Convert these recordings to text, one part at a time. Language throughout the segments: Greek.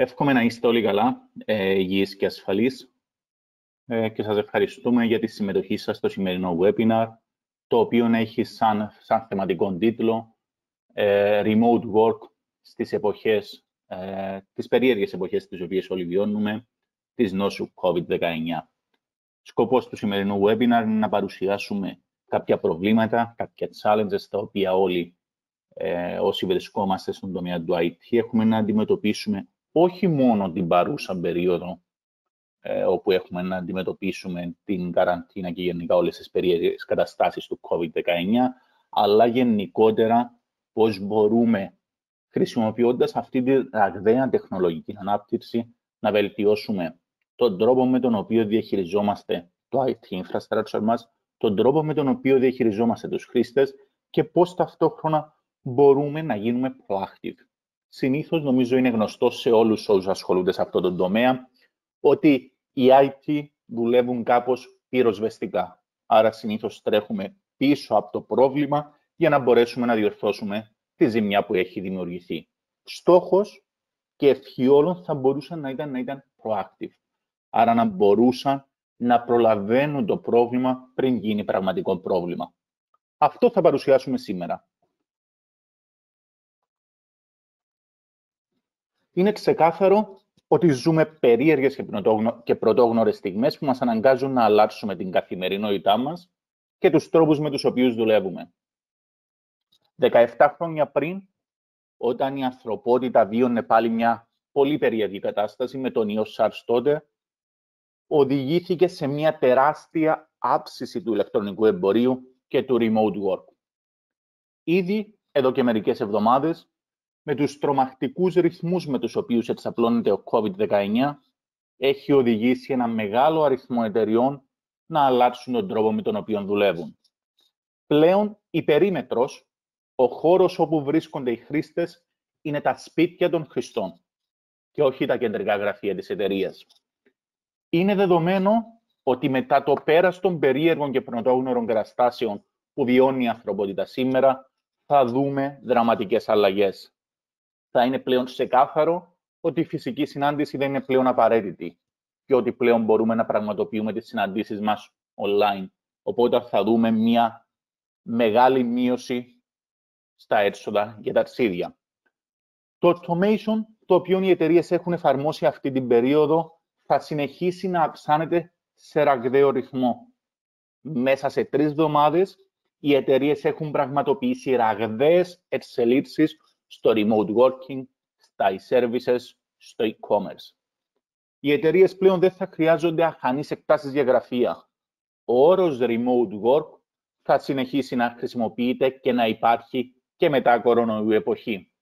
Εύχομαι να είστε όλοι καλά, ε, υγιείς και ασφαλείς ε, και σας ευχαριστούμε για τη συμμετοχή σας στο σημερινό webinar, το οποίο έχει σαν, σαν θεματικό τίτλο ε, «Remote Work στις εποχές, ε, τις περίεργες εποχές τις οποίες όλοι βιώνουμε, της νόσου COVID-19». Σκοπός του σημερινού webinar είναι να παρουσιάσουμε κάποια προβλήματα, κάποια challenges, τα οποία όλοι ε, όσοι βρισκόμαστε στον τομέα του IT έχουμε να αντιμετωπίσουμε όχι μόνο την παρούσα περίοδο ε, όπου έχουμε να αντιμετωπίσουμε την καραντίνα και γενικά όλες τις περίεργες καταστάσεις του COVID-19, αλλά γενικότερα πώς μπορούμε, χρησιμοποιώντας αυτή τη ραγδαία τεχνολογική ανάπτυξη, να βελτιώσουμε τον τρόπο με τον οποίο διαχειριζόμαστε το IT infrastructure μας, τον τρόπο με τον οποίο διαχειριζόμαστε τους χρήστες και πώς ταυτόχρονα μπορούμε να γίνουμε proactive. Συνήθως, νομίζω, είναι γνωστό σε όλους όσους ασχολούνται σε αυτό το τομέα, ότι οι IT δουλεύουν κάπως πυροσβεστικά. Άρα, συνήθως τρέχουμε πίσω από το πρόβλημα για να μπορέσουμε να διορθώσουμε τη ζημιά που έχει δημιουργηθεί. Στόχος και ευχή όλων θα μπορούσαν να ήταν να ήταν proactive. Άρα να μπορούσαν να προλαβαίνουν το πρόβλημα πριν γίνει πραγματικό πρόβλημα. Αυτό θα παρουσιάσουμε σήμερα. Είναι ξεκάθαρο ότι ζούμε περίεργες και πρωτόγνωρες στιγμές που μας αναγκάζουν να αλλάξουμε την καθημερινότητά μας και τους τρόπους με τους οποίους δουλεύουμε. 17 χρόνια πριν, όταν η ανθρωπότητα βίωνε πάλι μια πολύ περίεργη κατάσταση με τον ιό SARS τότε, οδηγήθηκε σε μια τεράστια άψηση του ηλεκτρονικού εμπορίου και του remote work. Ήδη εδώ και μερικές εβδομάδες με τους τρομακτικούς ρυθμούς με τους οποίους εξαπλώνεται ο COVID-19, έχει οδηγήσει ένα μεγάλο αριθμό εταιριών να αλλάξουν τον τρόπο με τον οποίο δουλεύουν. Πλέον, η περίμετρος, ο χώρος όπου βρίσκονται οι χρήστες, είναι τα σπίτια των χρηστών και όχι τα κεντρικά γραφεία της εταιρείας. Είναι δεδομένο ότι μετά το πέρας των περίεργων και πρωτόγνωρων καταστάσεων που βιώνει η ανθρωπότητα σήμερα, θα δούμε δραματικές αλλαγές θα είναι πλέον ξεκάθαρο ότι η φυσική συνάντηση δεν είναι πλέον απαραίτητη και ότι πλέον μπορούμε να πραγματοποιούμε τις συναντήσεις μας online. Οπότε θα δούμε μια μεγάλη μείωση στα έξοδα για τα ταξίδια. Το automation, το οποίο οι εταιρείες έχουν εφαρμόσει αυτή την περίοδο, θα συνεχίσει να αυξάνεται σε ραγδαίο ρυθμό. Μέσα σε τρεις εβδομάδες, οι εταιρείες έχουν πραγματοποιήσει ραγδαίες εξελίξεις στο remote working, στα e-services, στο e-commerce. Οι εταιρείες πλέον δεν θα χρειάζονται αχανείς εκτάσεις για γραφεία. Ο όρος remote work θα συνεχίσει να χρησιμοποιείται και να υπάρχει και μετά κορονοϊού εποχή.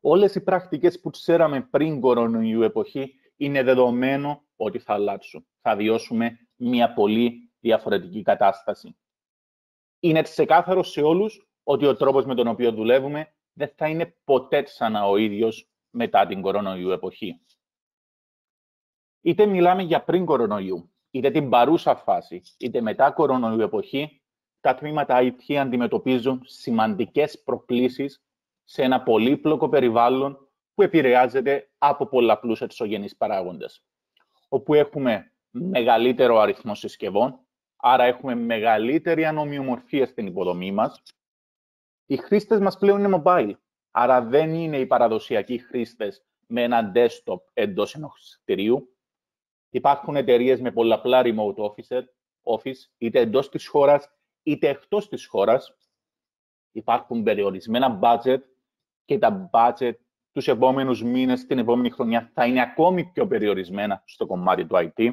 Όλες οι πρακτικές που ξέραμε πριν κορονοϊού εποχή είναι δεδομένο ότι θα αλλάξουν. Θα βιώσουμε μια πολύ διαφορετική κατάσταση. Είναι ξεκάθαρο σε όλους ότι ο τρόπος με τον οποίο δουλεύουμε δεν θα είναι ποτέ ξανά ο ίδιος μετά την κορονοϊού εποχή. Είτε μιλάμε για πριν κορονοϊού, είτε την παρούσα φάση, είτε μετά κορονοϊού εποχή, τα τμήματα IT αντιμετωπίζουν σημαντικές προκλήσεις σε ένα πολύπλοκο περιβάλλον που επηρεάζεται από πολλαπλούς εξωγενείς παράγοντες, όπου έχουμε μεγαλύτερο αριθμό συσκευών, άρα έχουμε μεγαλύτερη ανομοιομορφία στην υποδομή μας, οι χρήστες μας πλέον είναι mobile, άρα δεν είναι οι παραδοσιακοί χρήστες με ένα desktop εντός ενός κτηρίου. Υπάρχουν εταιρείες με πολλαπλά remote office, office, είτε εντός της χώρας, είτε εκτός της χώρας. Υπάρχουν περιορισμένα budget και τα budget τους επόμενους μήνες, την επόμενη χρονιά, θα είναι ακόμη πιο περιορισμένα στο κομμάτι του IT.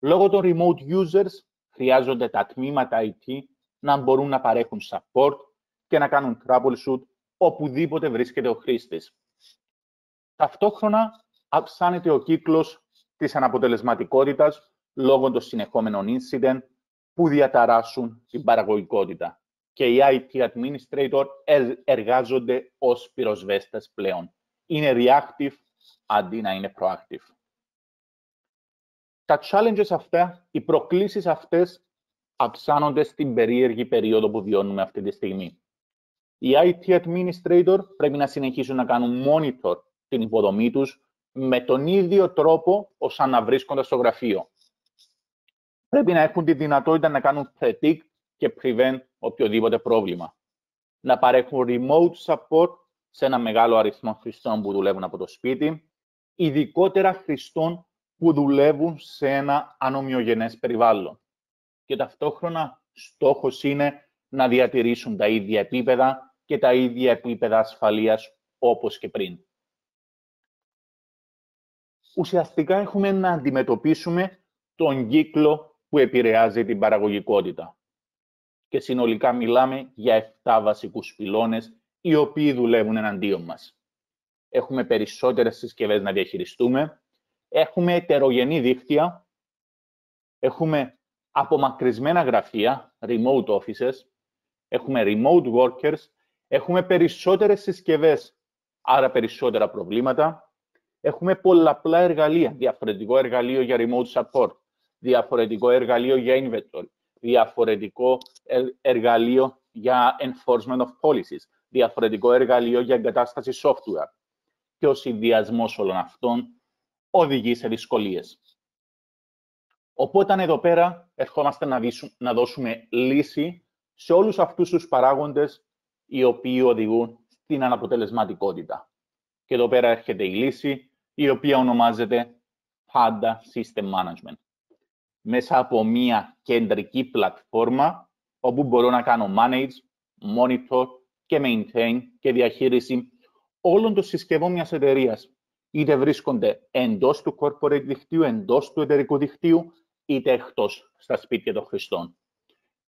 Λόγω των remote users, χρειάζονται τα τμήματα IT να μπορούν να παρέχουν support και να κάνουν troubleshoot οπουδήποτε βρίσκεται ο χρήστης. Ταυτόχρονα, αυξάνεται ο κύκλος της αναποτελεσματικότητας λόγω των συνεχόμενων incident που διαταράσσουν την παραγωγικότητα. Και οι IT administrator εργάζονται ως πυροσβέστες πλέον. Είναι reactive αντί να είναι proactive. Τα challenges αυτά, οι προκλήσεις αυτές αυξάνονται στην περίεργη περίοδο που βιώνουμε αυτή τη στιγμή. Οι IT administrator πρέπει να συνεχίσουν να κάνουν monitor την υποδομή τους με τον ίδιο τρόπο ώστε να βρίσκονται στο γραφείο. Πρέπει να έχουν τη δυνατότητα να κάνουν predict και prevent οποιοδήποτε πρόβλημα. Να παρέχουν remote support σε ένα μεγάλο αριθμό χρηστών που δουλεύουν από το σπίτι, ειδικότερα χρηστών που δουλεύουν σε ένα ανομοιογενές περιβάλλον. Και ταυτόχρονα στόχος είναι να διατηρήσουν τα ίδια επίπεδα και τα ίδια επίπεδα ασφαλείας όπως και πριν. Ουσιαστικά έχουμε να αντιμετωπίσουμε τον κύκλο που επηρεάζει την παραγωγικότητα. Και συνολικά μιλάμε για 7 βασικούς πυλώνες, οι οποίοι δουλεύουν εναντίον μας. Έχουμε περισσότερες συσκευές να διαχειριστούμε, έχουμε ετερογενή δίκτυα, έχουμε απομακρυσμένα γραφεία, remote offices, έχουμε remote workers, έχουμε περισσότερες συσκευές, άρα περισσότερα προβλήματα, έχουμε πολλαπλά εργαλεία, διαφορετικό εργαλείο για remote support, διαφορετικό εργαλείο για inventory, διαφορετικό εργαλείο για enforcement of policies, διαφορετικό εργαλείο για εγκατάσταση software. Και ο συνδυασμός όλων αυτών οδηγεί σε δυσκολίες. Οπότε εδώ πέρα ερχόμαστε να, να δώσουμε λύση σε όλους αυτούς τους παράγοντες οι οποίοι οδηγούν στην αναποτελεσματικότητα. Και εδώ πέρα έρχεται η λύση, η οποία ονομάζεται πάντα System Management. Μέσα από μία κεντρική πλατφόρμα, όπου μπορώ να κάνω manage, monitor και maintain και διαχείριση όλων των συσκευών μιας εταιρείας, είτε βρίσκονται εντός του corporate δικτύου, εντός του εταιρικού δικτύου, είτε εκτός στα σπίτια των χρηστών.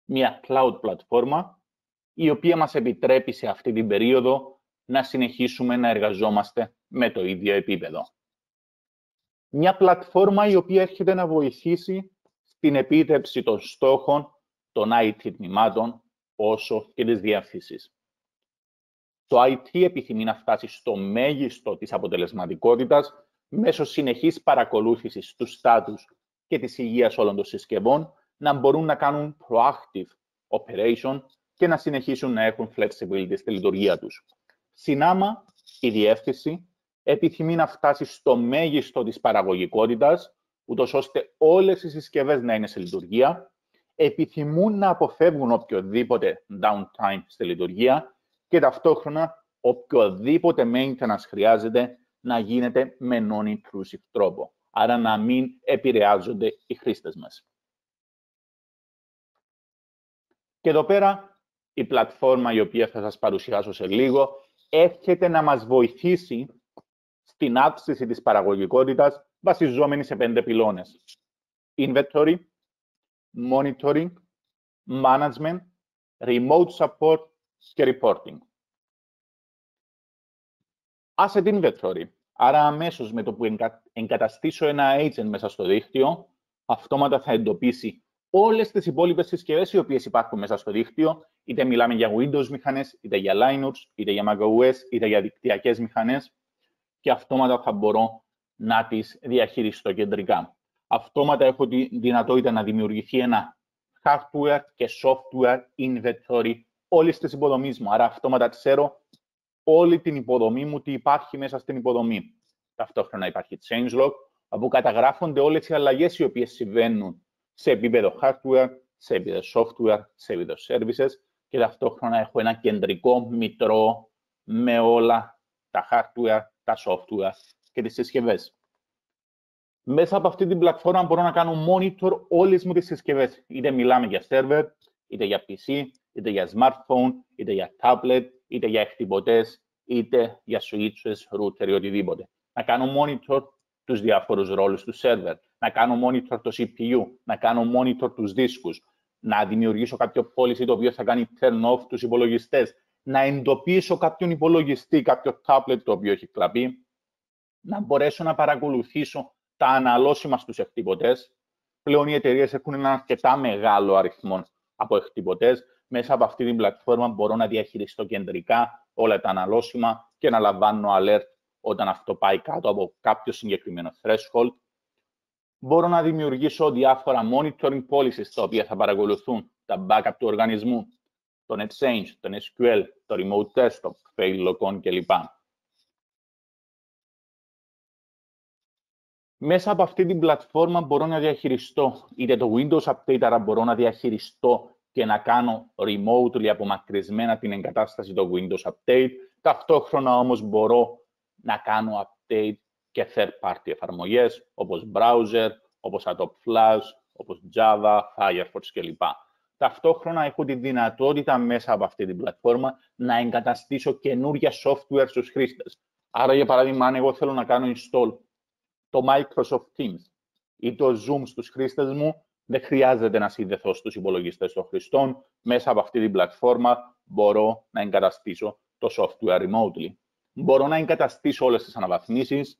Μια cloud πλατφόρμα, η οποία μας επιτρέπει σε αυτή την περίοδο να συνεχίσουμε να εργαζόμαστε με το ίδιο επίπεδο. Μια πλατφόρμα η οποία έρχεται να βοηθήσει στην επίτευξη των στόχων των IT τμήματων, όσο και της διεύθυνσης. Το IT επιθυμεί να φτάσει στο μέγιστο της αποτελεσματικότητας μέσω συνεχής παρακολούθησης του στάτους και της υγείας όλων των συσκευών, να μπορούν να κάνουν proactive operation και να συνεχίσουν να έχουν flexibility στη λειτουργία τους. Συνάμα, η διεύθυνση επιθυμεί να φτάσει στο μέγιστο της παραγωγικότητας, ούτως ώστε όλες οι συσκευές να είναι σε λειτουργία, επιθυμούν να αποφεύγουν οποιοδήποτε downtime στη λειτουργία και ταυτόχρονα οποιοδήποτε maintenance χρειάζεται να γίνεται με non-intrusive τρόπο. Άρα να μην επηρεάζονται οι χρήστες μας. Και εδώ πέρα η πλατφόρμα η οποία θα σας παρουσιάσω σε λίγο έρχεται να μας βοηθήσει στην αύξηση της παραγωγικότητας βασιζόμενη σε πέντε πυλώνες. Inventory, Monitoring, Management, Remote Support και reporting. Asset inventory. Άρα, αμέσως με το που εγκαταστήσω ένα agent μέσα στο δίκτυο, αυτόματα θα εντοπίσει όλες τις υπόλοιπες συσκευές οι οποίες υπάρχουν μέσα στο δίκτυο, είτε μιλάμε για Windows μηχανές, είτε για Linux, είτε για macOS, είτε για δικτυακές μηχανές, και αυτόματα θα μπορώ να τις διαχειριστώ κεντρικά. Αυτόματα έχω τη δυνατότητα να δημιουργηθεί ένα hardware και software inventory όλη τη υποδομή μου. Άρα, αυτόματα ξέρω όλη την υποδομή μου, τι υπάρχει μέσα στην υποδομή. Ταυτόχρονα υπάρχει changelog, όπου καταγράφονται όλες οι αλλαγές οι οποίες συμβαίνουν σε επίπεδο hardware, σε επίπεδο software, σε επίπεδο services και ταυτόχρονα έχω ένα κεντρικό μητρό με όλα τα hardware, τα software και τις συσκευές. Μέσα από αυτή την πλατφόρμα μπορώ να κάνω monitor όλες μου τις συσκευές. Είτε μιλάμε για server, είτε για PC, είτε για smartphone, είτε για tablet, είτε για εκτυπωτές, είτε για switches, router ή οτιδήποτε. Να κάνω monitor τους διάφορους ρόλους του server, να κάνω monitor το CPU, να κάνω monitor τους δίσκους, να δημιουργήσω κάποιο policy το οποίο θα κάνει turn off τους υπολογιστές, να εντοπίσω κάποιον υπολογιστή, κάποιο tablet το οποίο έχει κλαπεί, να μπορέσω να παρακολουθήσω τα αναλώσιμα στους εκτυπωτές. Πλέον οι εταιρείες έχουν ένα αρκετά μεγάλο αριθμό από εκτυπωτές μέσα από αυτή την πλατφόρμα μπορώ να διαχειριστώ κεντρικά όλα τα αναλώσιμα και να λαμβάνω alert όταν αυτό πάει κάτω από κάποιο συγκεκριμένο threshold. Μπορώ να δημιουργήσω διάφορα monitoring policies τα οποία θα παρακολουθούν τα backup του οργανισμού, τον Exchange, τον SQL, το Remote Desktop, fail logon κλπ. Μέσα από αυτή την πλατφόρμα μπορώ να διαχειριστώ είτε το Windows Update, άρα μπορώ να διαχειριστώ και να κάνω remotely απομακρυσμένα την εγκατάσταση το Windows Update. Ταυτόχρονα όμως μπορώ να κάνω update και third-party εφαρμογές, όπως browser, όπως Adobe Flash, όπως Java, Firefox κλπ. Ταυτόχρονα έχω τη δυνατότητα μέσα από αυτή την πλατφόρμα να εγκαταστήσω καινούργια software στους χρήστες. Άρα, για παράδειγμα, αν εγώ θέλω να κάνω install το Microsoft Teams ή το Zoom στους χρήστες μου, δεν χρειάζεται να συνδεθώ στους υπολογιστές των χρηστών. Μέσα από αυτή την πλατφόρμα μπορώ να εγκαταστήσω το software remotely. Μπορώ να εγκαταστήσω όλες τις αναβαθμίσεις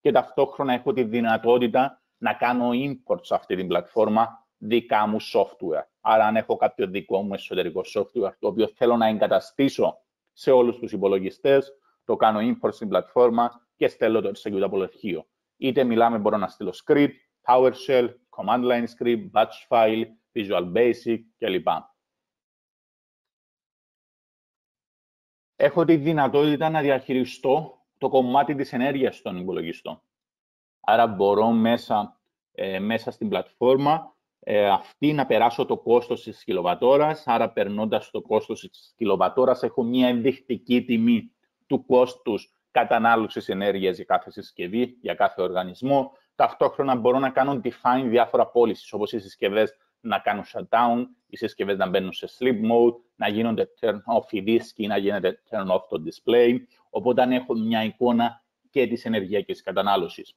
και ταυτόχρονα έχω τη δυνατότητα να κάνω import σε αυτή την πλατφόρμα δικά μου software. Άρα, αν έχω κάποιο δικό μου εσωτερικό software, το οποίο θέλω να εγκαταστήσω σε όλους τους υπολογιστές, το κάνω import στην πλατφόρμα και στέλνω το executable αρχείο. Είτε μιλάμε, μπορώ να στείλω script, PowerShell, command line script, batch file, Visual Basic κλπ. Έχω τη δυνατότητα να διαχειριστώ το κομμάτι της ενέργειας των υπολογιστών. Άρα μπορώ μέσα, ε, μέσα στην πλατφόρμα ε, αυτή να περάσω το κόστος της κιλοβατόρας, άρα περνώντας το κόστος της κιλοβατόρας έχω μια ενδεικτική τιμή του κόστους κατανάλωσης ενέργειας για κάθε συσκευή, για κάθε οργανισμό. Ταυτόχρονα μπορώ να κάνω define διάφορα πώληση, όπως οι συσκευές να κάνουν shutdown, οι συσκευές να μπαίνουν σε sleep mode, να γίνονται turn off οι δίσκοι, να γίνεται turn off το display. Οπότε έχω μια εικόνα και της ενεργειακής κατανάλωσης.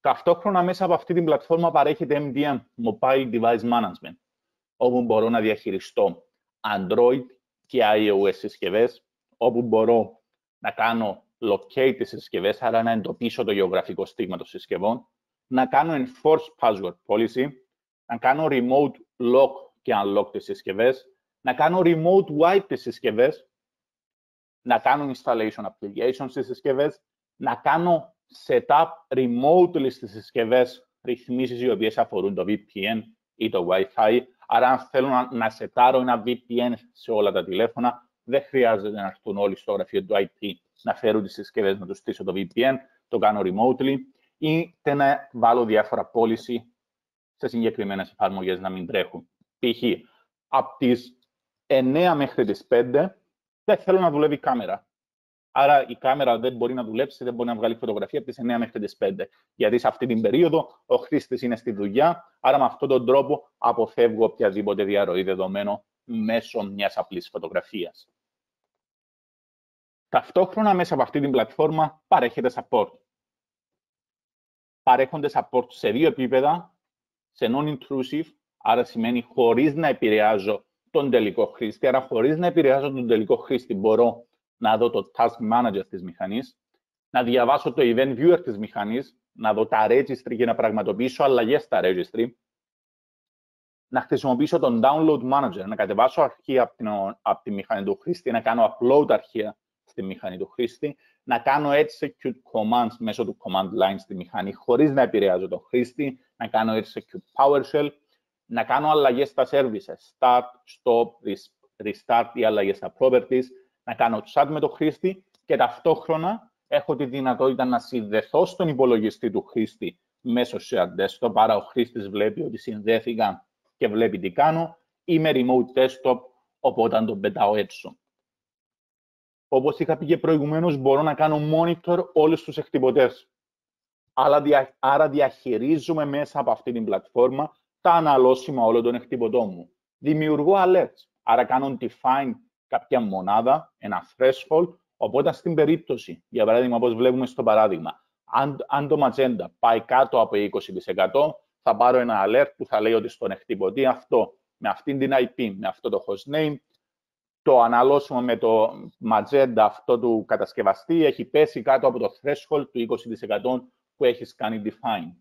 Ταυτόχρονα μέσα από αυτή την πλατφόρμα παρέχεται MDM, Mobile Device Management, όπου μπορώ να διαχειριστώ Android και iOS συσκευές, όπου μπορώ να κάνω locate τις συσκευές, άρα να εντοπίσω το γεωγραφικό στίγμα των συσκευών, να κάνω enforce password policy, να κάνω remote lock και unlock τις συσκευές, να κάνω remote wipe τις συσκευές, να κάνω installation applications στις συσκευές, να κάνω setup remotely στις συσκευές. Ρυθμίσεις οι οποίες αφορούν το VPN ή το Wi-Fi. Άρα, αν θέλω να, να σετάρω ένα VPN σε όλα τα τηλέφωνα, δεν χρειάζεται να έρθουν όλοι στο γραφείο του IT να φέρουν τις συσκευές να τους στήσω το VPN, το κάνω remotely, ή να βάλω διάφορα policy σε συγκεκριμένες εφαρμογές να μην τρέχουν. Π.χ. από τις 9 μέχρι τις 5 δεν θέλω να δουλεύει η κάμερα. Άρα η κάμερα δεν μπορεί να δουλέψει, δεν μπορεί να βγάλει φωτογραφία από τις 9 μέχρι τις 5. Γιατί σε αυτή την περίοδο ο χρήστης είναι στη δουλειά, άρα με αυτόν τον τρόπο αποφεύγω οποιαδήποτε διαρροή δεδομένο μέσω μιας απλής φωτογραφίας. Ταυτόχρονα μέσα από αυτή την πλατφόρμα παρέχεται support. Παρέχονται support σε δύο επίπεδα, σε non-intrusive, άρα σημαίνει χωρίς να επηρεάζω τον τελικό χρήστη, άρα χωρίς να επηρεάζω τον τελικό χρήστη μπορώ να δω το task manager της μηχανής, να διαβάσω το event viewer της μηχανής, να δω τα registry και να πραγματοποιήσω αλλαγές στα registry, να χρησιμοποιήσω τον download manager, να κατεβάσω αρχεία από, την, από τη μηχανή του χρήστη, να κάνω upload αρχεία στη μηχανή του χρήστη, να κάνω execute commands μέσω του command line στη μηχανή χωρίς να επηρεάζω τον χρήστη, να κάνω execute PowerShell, να κάνω αλλαγές στα services, start, stop, restart ή αλλαγές στα properties, να κάνω chat με τον χρήστη και ταυτόχρονα έχω τη δυνατότητα να συνδεθώ στον υπολογιστή του χρήστη μέσω share desktop, άρα ο χρήστης βλέπει ότι συνδέθηκαν και βλέπει τι κάνω, ή με remote desktop, οπότε τον πετάω έξω. Όπως είχα πει και προηγουμένως, μπορώ να κάνω monitor όλους τους εκτυπωτές. Άρα διαχειρίζομαι μέσα από αυτή την πλατφόρμα τα αναλώσιμα όλων των εκτυπωτών μου. Δημιουργώ alerts. Άρα κάνω define κάποια μονάδα, ένα threshold, οπότε στην περίπτωση, για παράδειγμα, όπως βλέπουμε στο παράδειγμα, αν, αν το magenta πάει κάτω από 20%, θα πάρω ένα alert που θα λέει ότι στον εκτυπωτή αυτό, με αυτήν την IP, με αυτό το hostname, το αναλώσιμο με το magenta αυτό του κατασκευαστή έχει πέσει κάτω από το threshold του 20% που έχεις κάνει define.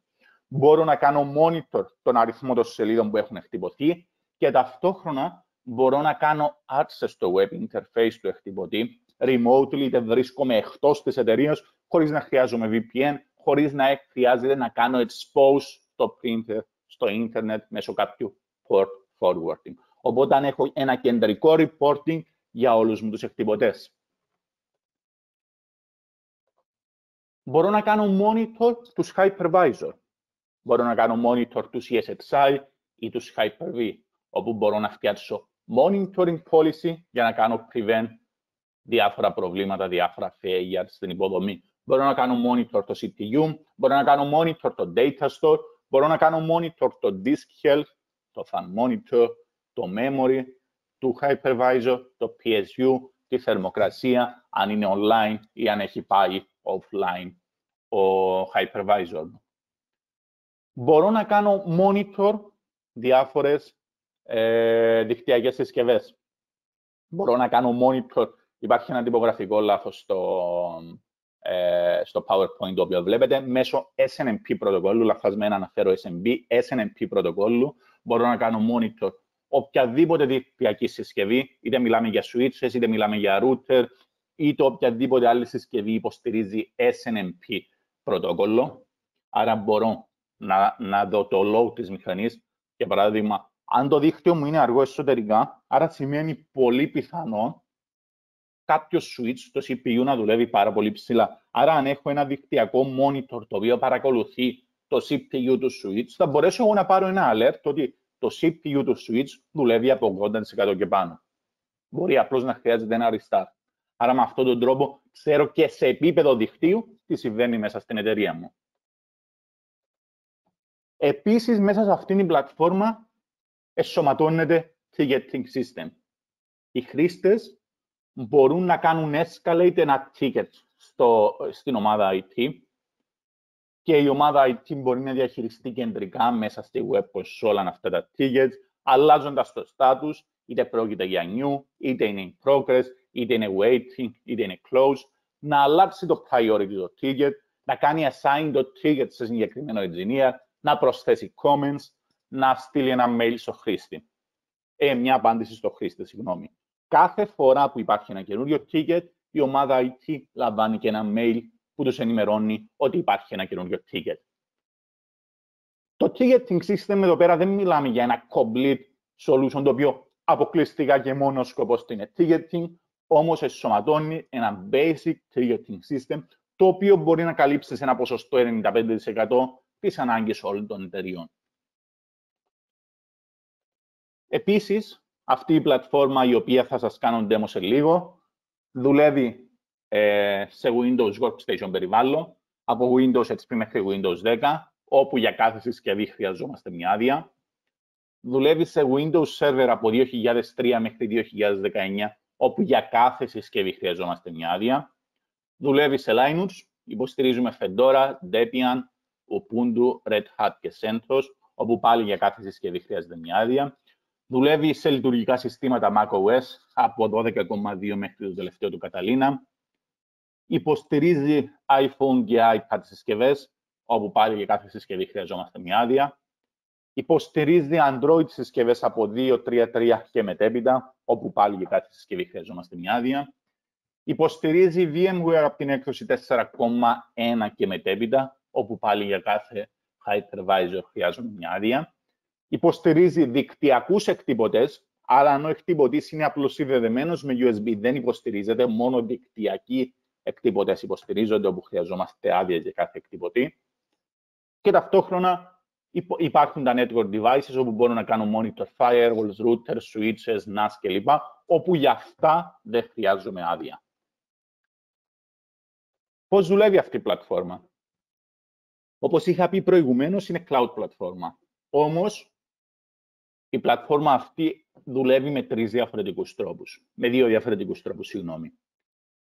Μπορώ να κάνω monitor τον αριθμό των σελίδων που έχουν εκτυπωθεί και ταυτόχρονα μπορώ να κάνω access στο web interface του εκτυπωτή remotely, είτε βρίσκομαι εκτός της εταιρείας χωρίς να χρειάζομαι VPN, χωρίς να χρειάζεται να κάνω expose το printer στο internet μέσω κάποιου port forwarding. Οπότε έχω ένα κεντρικό reporting για όλους μου τους εκτυπωτές. Μπορώ να κάνω monitor τους hypervisor. Μπορώ να κάνω monitor τους ESXi ή τους Hyper-V, όπου μπορώ να φτιάξω monitoring policy για να κάνω prevent διάφορα προβλήματα, διάφορα failures στην υποδομή. Μπορώ να κάνω monitor το CPU, μπορώ να κάνω monitor το data store, μπορώ να κάνω monitor το disk health, το fan monitor, το memory, του hypervisor, το PSU, τη θερμοκρασία, αν είναι online ή αν έχει πάει offline ο hypervisor. Μπορώ να κάνω monitor διάφορες ε, δικτυακές συσκευές. Μπορώ να κάνω monitor. Υπάρχει ένα τυπογραφικό λάθος στο, ε, στο PowerPoint το οποίο βλέπετε. Μέσω SNMP πρωτοκόλλου, λαθασμένα αναφέρω SNMP, SNMP πρωτοκόλλου, μπορώ να κάνω monitor οποιαδήποτε δικτυακή συσκευή, είτε μιλάμε για switches, είτε μιλάμε για router, είτε οποιαδήποτε άλλη συσκευή υποστηρίζει SNMP πρωτόκολλο. Άρα μπορώ να, να δω το load της μηχανής. Για παράδειγμα, αν το δίκτυο μου είναι αργό εσωτερικά, άρα σημαίνει πολύ πιθανό κάποιος switch, το CPU, να δουλεύει πάρα πολύ ψηλά. Άρα, αν έχω ένα δικτυακό monitor το οποίο παρακολουθεί το CPU του switch, θα μπορέσω εγώ να πάρω ένα alert ότι το CPU του switch δουλεύει από 80% και πάνω. Μπορεί απλώς να χρειάζεται ένα restart. Άρα με αυτόν τον τρόπο ξέρω και σε επίπεδο δικτύου τι συμβαίνει μέσα στην εταιρεία μου. Επίσης, μέσα σε αυτήν την πλατφόρμα εσωματώνεται ticketing system. Οι χρήστες μπορούν να κάνουν escalate ένα ticket στο, στην ομάδα IT και η ομάδα IT μπορεί να διαχειριστεί κεντρικά μέσα στη web όλα αυτά τα tickets, αλλάζοντας το status, είτε πρόκειται για new, είτε είναι in progress, είτε είναι waiting, είτε είναι close, να αλλάξει το priority το ticket, να κάνει assign το ticket σε συγκεκριμένο engineer, να προσθέσει comments, να στείλει ένα mail στο χρήστη. Ε, μια απάντηση στο χρήστη, συγγνώμη. Κάθε φορά που υπάρχει ένα καινούριο ticket, η ομάδα IT λαμβάνει και ένα mail που τους ενημερώνει ότι υπάρχει ένα καινούριο ticket. Το ticketing system εδώ πέρα δεν μιλάμε για ένα complete solution το οποίο αποκλειστικά και μόνος σκοπός του είναι ticketing, όμως εσωματώνει ένα basic ticketing system το οποίο μπορεί να καλύψει σε ένα ποσοστό 95% τις ανάγκες όλων των εταιριών. Επίσης, αυτή η πλατφόρμα η οποία θα σας κάνω demo σε λίγο, δουλεύει ε, σε Windows Workstation περιβάλλον, από Windows XP μέχρι Windows 10, όπου για κάθε συσκευή χρειαζόμαστε μια άδεια. Δουλεύει σε Windows Server από 2003 μέχρι 2019, όπου για κάθε συσκευή χρειαζόμαστε μια άδεια. Δουλεύει σε Linux, υποστηρίζουμε Fedora, Debian, Ubuntu, Red Hat και CentOS, όπου πάλι για κάθε συσκευή χρειάζεται μια άδεια. Δουλεύει σε λειτουργικά συστήματα macOS από 12,2 μέχρι το τελευταίο του Καταλήνα υποστηρίζει iPhone και iPad συσκευές, όπου πάλι για κάθε συσκευή χρειαζόμαστε μια άδεια. Υποστηρίζει Android συσκευές από 2, 3, 3 και μετέπειτα, όπου πάλι για κάθε συσκευή χρειαζόμαστε μια άδεια. Υποστηρίζει VMware από την έκδοση 4,1 και μετέπειτα, όπου πάλι για κάθε hypervisor χρειάζομαι μια άδεια. Υποστηρίζει δικτυακούς εκτυπωτές, αλλά αν ο εκτυπωτής είναι απλώς συνδεδεμένος με USB, δεν υποστηρίζεται, μόνο δικτυακή εκτύπωτες υποστηρίζονται όπου χρειαζόμαστε άδεια για κάθε εκτύπωτη. Και ταυτόχρονα υπάρχουν τα network devices όπου μπορώ να κάνω monitor firewalls, routers, switches, NAS κλπ. όπου για αυτά δεν χρειάζομαι άδεια. Πώς δουλεύει αυτή η πλατφόρμα; Όπως είχα πει προηγουμένως, είναι cloud πλατφόρμα. Όμως, η πλατφόρμα αυτή δουλεύει με τρεις διαφορετικούς τρόπους. Με δύο διαφορετικούς τρόπους, συγγνώμη.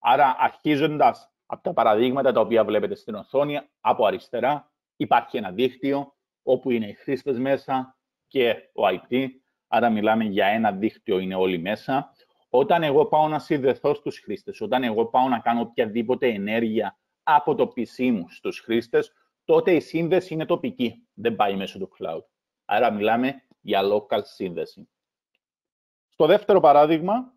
Άρα, αρχίζοντας από τα παραδείγματα τα οποία βλέπετε στην οθόνη, από αριστερά υπάρχει ένα δίκτυο όπου είναι οι χρήστες μέσα και ο IT. Άρα, μιλάμε για ένα δίκτυο, είναι όλοι μέσα. Όταν εγώ πάω να συνδεθώ στους χρήστες, όταν εγώ πάω να κάνω οποιαδήποτε ενέργεια από το PC μου στους χρήστες, τότε η σύνδεση είναι τοπική, δεν πάει μέσω του cloud. Άρα μιλάμε για local σύνδεση. Στο δεύτερο παράδειγμα,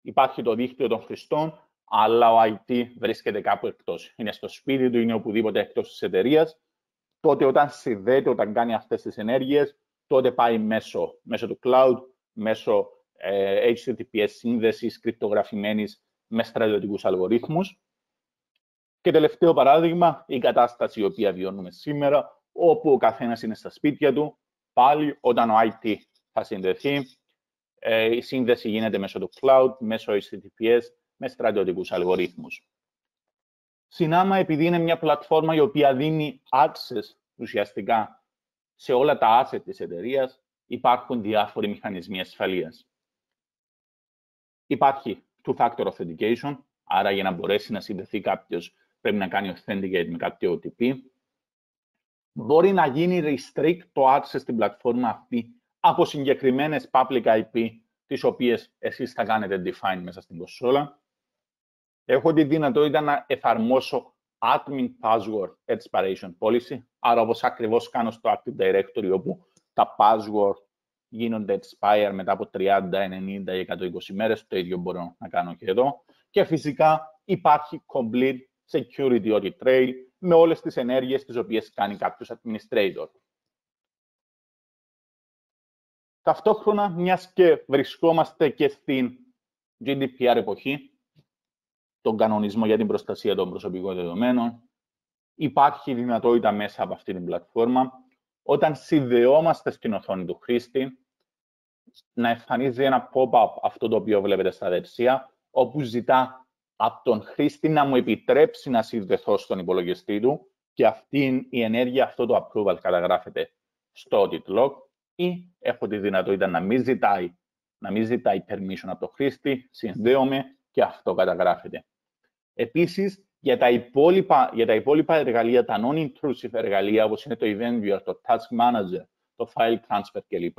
υπάρχει το δίκτυο των χρηστών, αλλά ο IT βρίσκεται κάπου εκτός. Είναι στο σπίτι του, είναι οπουδήποτε εκτός της εταιρείας. Τότε όταν συνδέεται, όταν κάνει αυτές τις ενέργειες, τότε πάει μέσω, μέσω του cloud, μέσω ε, HTTPS σύνδεσης κρυπτογραφημένης με στρατιωτικούς αλγορίθμους. Και τελευταίο παράδειγμα, η κατάσταση η οποία βιώνουμε σήμερα, όπου ο καθένας είναι στα σπίτια του, πάλι όταν ο IT θα συνδεθεί, ε, η σύνδεση γίνεται μέσω του cloud, μέσω HTTPS, με στρατιωτικούς αλγορίθμους. Συνάμα, επειδή είναι μια πλατφόρμα η οποία δίνει access ουσιαστικά σε όλα τα assets της εταιρείας, υπάρχουν διάφοροι μηχανισμοί ασφαλείας. Υπάρχει two-factor authentication, άρα για να μπορέσει να συνδεθεί κάποιος πρέπει να κάνει authenticate με κάποιο OTP. Μπορεί να γίνει restrict το access στην πλατφόρμα αυτή από συγκεκριμένες public IP, τις οποίες εσείς θα κάνετε define μέσα στην κονσόλα. Έχω τη δυνατότητα να εφαρμόσω admin password expiration policy, άρα όπως ακριβώς κάνω στο Active Directory, όπου τα password γίνονται expire μετά από 30, 90 ή 120 μέρες, το ίδιο μπορώ να κάνω και εδώ. Και φυσικά υπάρχει complete security audit trail με όλες τις ενέργειες τις οποίες κάνει κάποιος administrator. Ταυτόχρονα, μιας και βρισκόμαστε και στην GDPR εποχή, τον κανονισμό για την προστασία των προσωπικών δεδομένων, υπάρχει δυνατότητα μέσα από αυτή την πλατφόρμα, όταν συνδεόμαστε στην οθόνη του χρήστη, να εμφανίζει ένα pop-up, αυτό το οποίο βλέπετε στα δεξιά, όπου ζητά από τον χρήστη να μου επιτρέψει να συνδεθώ στον υπολογιστή του και αυτή η ενέργεια, αυτό το approval καταγράφεται στο audit log ή έχω τη δυνατότητα να μην ζητάει, να μην ζητάει permission από τον χρήστη, συνδέομαι και αυτό καταγράφεται. Επίσης, για τα υπόλοιπα, για τα υπόλοιπα εργαλεία, τα non-intrusive εργαλεία, όπως είναι το Event Viewer, το Task Manager, το File Transfer κλπ.,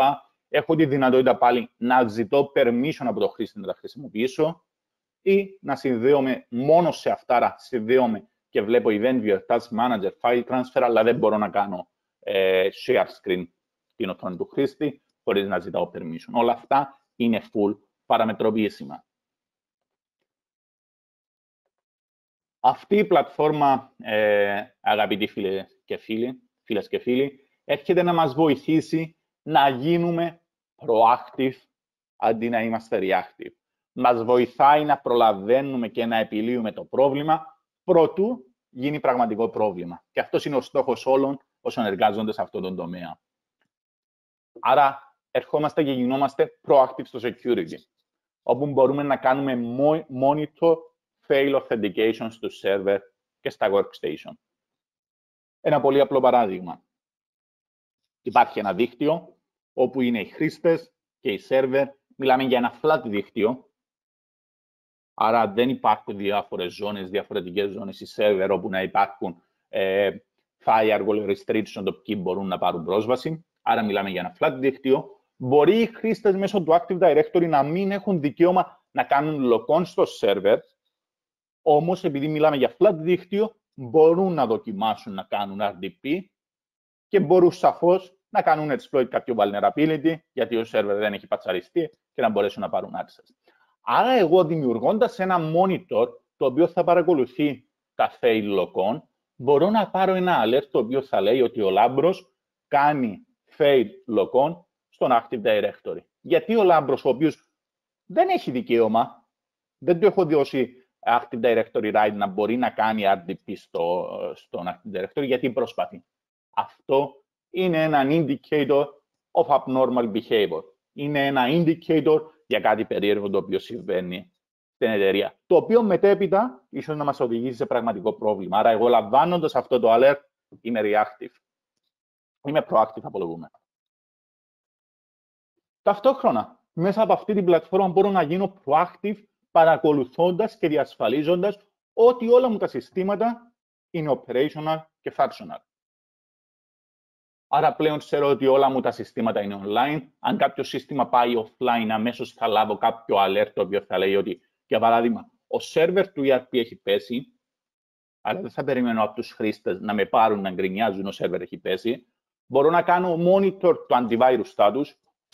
έχω τη δυνατότητα πάλι να ζητώ permission από τον χρήστη να τα χρησιμοποιήσω ή να συνδέομαι μόνο σε αυτά, να συνδέομαι και βλέπω Event Viewer, Task Manager, File Transfer, αλλά δεν μπορώ να κάνω ε, share screen την οθόνη του χρήστη, χωρίς να ζητάω permission. Όλα αυτά είναι full παραμετροποιήσιμα. Αυτή η πλατφόρμα, ε, αγαπητοί φίλοι και φίλοι, φίλες και φίλοι, έρχεται να μας βοηθήσει να γίνουμε proactive αντί να είμαστε reactive. Μας βοηθάει να προλαβαίνουμε και να επιλύουμε το πρόβλημα προτού γίνει πραγματικό πρόβλημα. Και αυτός είναι ο στόχος όλων όσων εργάζονται σε αυτόν τον τομέα. Άρα, ερχόμαστε και γινόμαστε proactive στο security, όπου μπορούμε να κάνουμε monitor fail authentication στο server και στα workstation. Ένα πολύ απλό παράδειγμα. Υπάρχει ένα δίκτυο όπου είναι οι χρήστες και οι server. Μιλάμε για ένα flat δίκτυο. Άρα δεν υπάρχουν διάφορες ζώνες, διαφορετικές ζώνες οι server όπου να υπάρχουν ε, firewall restriction το ποιοι μπορούν να πάρουν πρόσβαση. Άρα μιλάμε για ένα flat δίκτυο. Μπορεί οι χρήστες μέσω του Active Directory να μην έχουν δικαίωμα να κάνουν logon στο server όμως, επειδή μιλάμε για flat δίκτυο, μπορούν να δοκιμάσουν να κάνουν RDP και μπορούν σαφώς να κάνουν exploit κάποιο vulnerability, γιατί ο server δεν έχει πατσαριστεί και να μπορέσουν να πάρουν access. Άρα, εγώ δημιουργώντας ένα monitor, το οποίο θα παρακολουθεί τα fail logon, μπορώ να πάρω ένα alert το οποίο θα λέει ότι ο Λάμπρος κάνει fail logon στον Active Directory. Γιατί ο Λάμπρος, ο οποίος δεν έχει δικαίωμα, δεν του έχω δώσει Active Directory Write να μπορεί να κάνει RDP στο, στον Active Directory, γιατί προσπαθεί. Αυτό είναι ένα indicator of abnormal behavior. Είναι ένα indicator για κάτι περίεργο το οποίο συμβαίνει στην εταιρεία. Το οποίο μετέπειτα ίσως να μας οδηγήσει σε πραγματικό πρόβλημα. Άρα, εγώ λαμβάνοντας αυτό το alert, είμαι reactive. Είμαι proactive, απολογούμε. Ταυτόχρονα, μέσα από αυτή την πλατφόρμα μπορώ να γίνω proactive παρακολουθώντας και διασφαλίζοντας ότι όλα μου τα συστήματα είναι operational και functional. Άρα πλέον ξέρω ότι όλα μου τα συστήματα είναι online. Αν κάποιος σύστημα πάει offline, αμέσως θα λάβω κάποιο alert το οποίο θα λέει ότι, για παράδειγμα, ο server του ERP έχει πέσει, αλλά δεν θα περιμένω από τους χρήστες να με πάρουν να γκρινιάζουν ο server έχει πέσει. Μπορώ να κάνω monitor του antivirus status.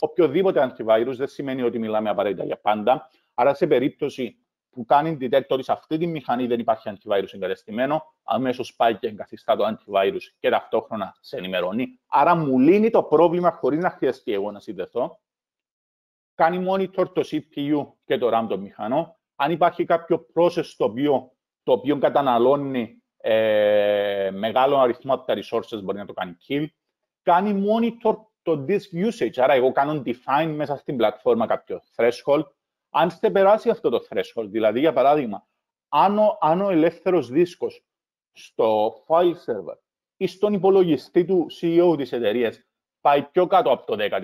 Οποιοδήποτε antivirus δεν σημαίνει ότι μιλάμε απαραίτητα για πάντα. Άρα, σε περίπτωση που κάνει detector σε αυτή τη μηχανή δεν υπάρχει antivirus εγκατεστημένο, αμέσως πάει και εγκαθιστά το antivirus και ταυτόχρονα σε ενημερώνει. Άρα, μου λύνει το πρόβλημα χωρίς να χρειαστεί εγώ να συνδεθώ. Κάνει monitor το CPU και το RAM των μηχανών. Αν υπάρχει κάποιο process το οποίο το οποίο καταναλώνει ε, μεγάλο αριθμό από τα resources, μπορεί να το κάνει kill. Κάνει monitor το disk usage. Άρα, εγώ κάνω define μέσα στην πλατφόρμα κάποιο threshold. Αν περάσει αυτό το threshold, δηλαδή, για παράδειγμα, αν ο, αν ο ελεύθερος δίσκος στο file server ή στον υπολογιστή του CEO της εταιρείας πάει πιο κάτω από το 10%,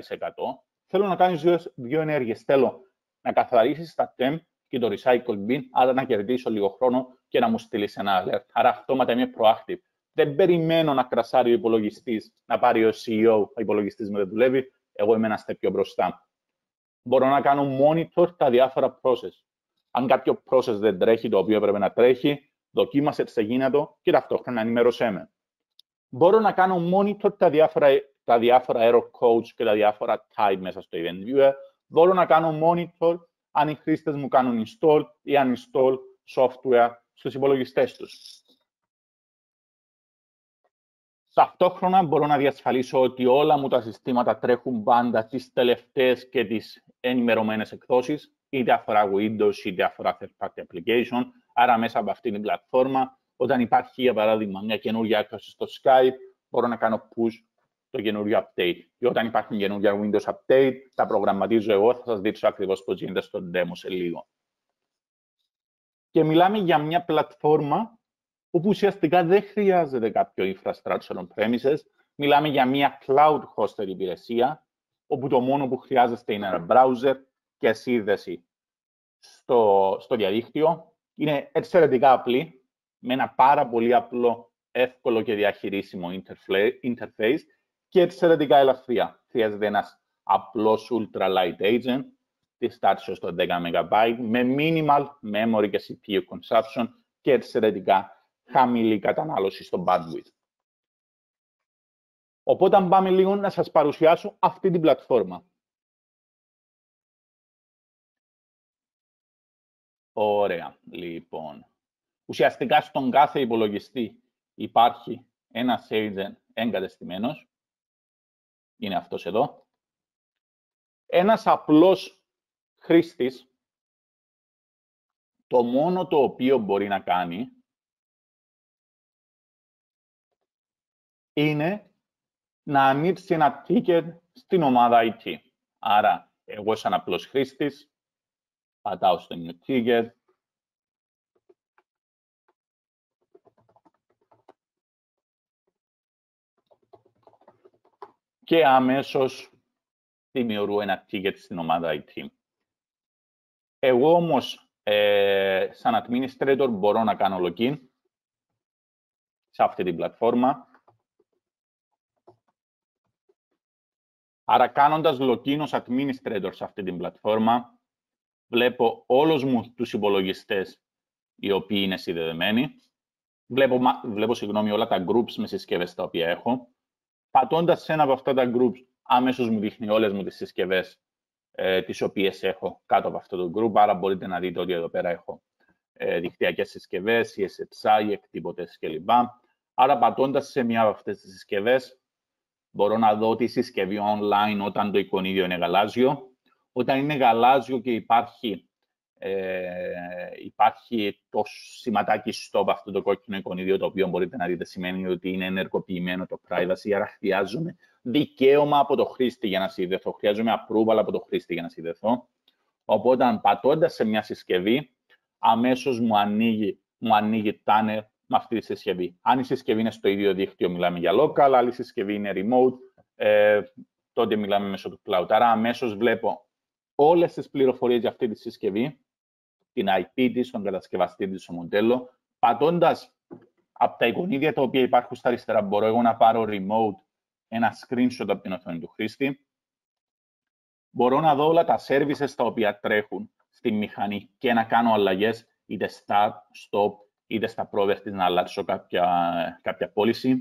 θέλω να κάνεις δύο, δύο ενέργειες. Θέλω να καθαρίσεις τα temp και το recycle bin, άρα να κερδίσω λίγο χρόνο και να μου στείλεις ένα alert. Άρα αυτόματα είμαι proactive. Δεν περιμένω να κρασάρει ο υπολογιστής, να πάρει ο CEO, ο υπολογιστής μου δεν δουλεύει, εγώ είμαι ένας step πιο μπροστά. Μπορώ να κάνω monitor τα διάφορα process. Αν κάποιο process δεν τρέχει το οποίο έπρεπε να τρέχει, δοκίμασε σε γίνατο και ταυτόχρονα ενημέρωσέ με. Μπορώ να κάνω monitor τα διάφορα, τα διάφορα error codes και τα διάφορα type μέσα στο event viewer. Μπορώ να κάνω monitor αν οι χρήστες μου κάνουν install ή uninstall software στους υπολογιστές τους. Ταυτόχρονα μπορώ να διασφαλίσω ότι όλα μου τα συστήματα τρέχουν πάντα τις τελευταίες και τις ενημερωμένες εκδόσεις, είτε αφορά Windows, είτε αφορά third-party application. Άρα, μέσα από αυτή την πλατφόρμα, όταν υπάρχει, για παράδειγμα, μια καινούργια έκδοση στο Skype, μπορώ να κάνω push το καινούριο update. Ή όταν υπάρχει καινούργια Windows update, τα προγραμματίζω εγώ, θα σας δείξω ακριβώς πώς γίνεται στο demo σε λίγο. Και μιλάμε για μια πλατφόρμα όπου ουσιαστικά δεν χρειάζεται κάποιο infrastructure on premises. Μιλάμε για μια cloud-hosted υπηρεσία, όπου το μόνο που χρειάζεστε είναι ένα browser και σύνδεση στο, στο διαδίκτυο. Είναι εξαιρετικά απλή, με ένα πάρα πολύ απλό, εύκολο και διαχειρίσιμο interface και εξαιρετικά ελαφριά. Χρειάζεται ένας απλός ultra light agent, τη στάτησε στο 10 MB, με minimal memory και CPU consumption και εξαιρετικά χαμηλή κατανάλωση στο bandwidth. Οπότε, πάμε λίγο να σας παρουσιάσω αυτή την πλατφόρμα. Ωραία, λοιπόν. Ουσιαστικά στον κάθε υπολογιστή υπάρχει ένας agent εγκατεστημένος. Είναι αυτός εδώ. Ένας απλός χρήστης, το μόνο το οποίο μπορεί να κάνει είναι να ανοίξει ένα ticket στην ομάδα IT. Άρα, εγώ σαν απλός χρήστης, πατάω στο new ticket, και αμέσως δημιουργώ ένα ticket στην ομάδα IT. Εγώ όμως, ε, σαν administrator, μπορώ να κάνω login σε αυτή την πλατφόρμα. Άρα, κάνοντας login ως administrator σε αυτή την πλατφόρμα, βλέπω όλους μου τους υπολογιστές οι οποίοι είναι συνδεδεμένοι. Βλέπω, βλέπω συγγνώμη, όλα τα groups με συσκευές τα οποία έχω. Πατώντας σε ένα από αυτά τα groups, αμέσως μου δείχνει όλες μου τις συσκευές ε, τις οποίες έχω κάτω από αυτό το group. Άρα μπορείτε να δείτε ότι εδώ πέρα έχω ε, δικτυακές συσκευές, ESXi, εκτύπωτες κλπ. Άρα πατώντας σε μια από αυτές τις συσκευές, μπορώ να δω τη συσκευή online όταν το εικονίδιο είναι γαλάζιο. Όταν είναι γαλάζιο και υπάρχει, ε, υπάρχει το σηματάκι stop αυτό το κόκκινο εικονίδιο, το οποίο μπορείτε να δείτε σημαίνει ότι είναι ενεργοποιημένο το privacy, άρα χρειάζομαι δικαίωμα από το χρήστη για να συνδεθώ. Χρειάζομαι approval από το χρήστη για να συνδεθώ. Οπότε, πατώντας σε μια συσκευή, αμέσως μου ανοίγει, μου ανοίγει tunnel με αυτή τη συσκευή. Αν η συσκευή είναι στο ίδιο δίκτυο, μιλάμε για local, άλλη συσκευή είναι remote, ε, τότε μιλάμε μέσω του cloud. Άρα, αμέσως βλέπω όλες τις πληροφορίες για αυτή τη συσκευή, την IP της, τον κατασκευαστή της, το μοντέλο. Πατώντας από τα εικονίδια τα οποία υπάρχουν στα αριστερά, μπορώ εγώ να πάρω remote ένα screenshot από την οθόνη του χρήστη. Μπορώ να δω όλα τα services τα οποία τρέχουν στη μηχανή και να κάνω αλλαγές είτε start, stop, είτε στα properties να αλλάξω κάποια, κάποια πώληση.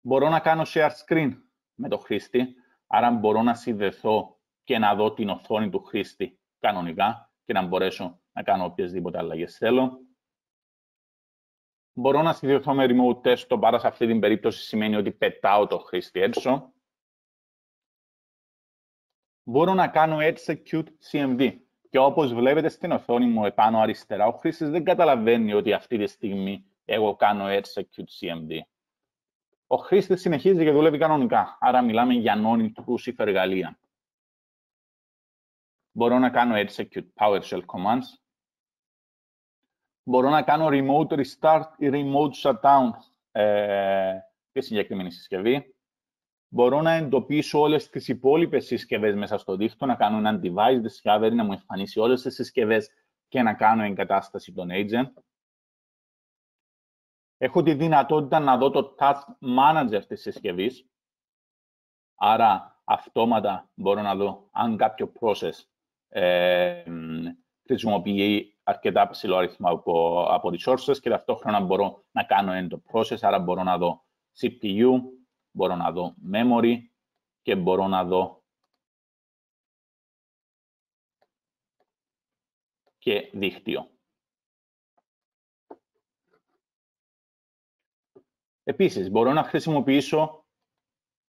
Μπορώ να κάνω share screen με το χρήστη, άρα μπορώ να συνδεθώ και να δω την οθόνη του χρήστη κανονικά και να μπορέσω να κάνω οποιασδήποτε αλλαγές θέλω. Μπορώ να συνδυθώ με remote test, το παρά σε αυτή την περίπτωση σημαίνει ότι πετάω το χρήστη έξω. Μπορώ να κάνω execute CMD. Και όπως βλέπετε στην οθόνη μου επάνω αριστερά, ο χρήστης δεν καταλαβαίνει ότι αυτή τη στιγμή εγώ κάνω execute CMD. Ο χρήστης συνεχίζει και δουλεύει κανονικά, άρα μιλάμε για non-intrusive εργαλεία. Μπορώ να κάνω execute PowerShell commands. Μπορώ να κάνω remote restart ή remote shutdown ε, τη συγκεκριμένη συσκευή. Μπορώ να εντοπίσω όλες τις υπόλοιπες συσκευές μέσα στο δίκτυο, να κάνω ένα device discovery, να μου εμφανίσει όλες τις συσκευές και να κάνω εγκατάσταση των agent. Έχω τη δυνατότητα να δω το task manager της συσκευής. Άρα, αυτόματα μπορώ να δω αν κάποιο process ε, χρησιμοποιεί αρκετά ψηλό αριθμό από, από resources και ταυτόχρονα μπορώ να κάνω end process, άρα μπορώ να δω CPU, μπορώ να δω memory και μπορώ να δω και δίκτυο. Επίσης, μπορώ να χρησιμοποιήσω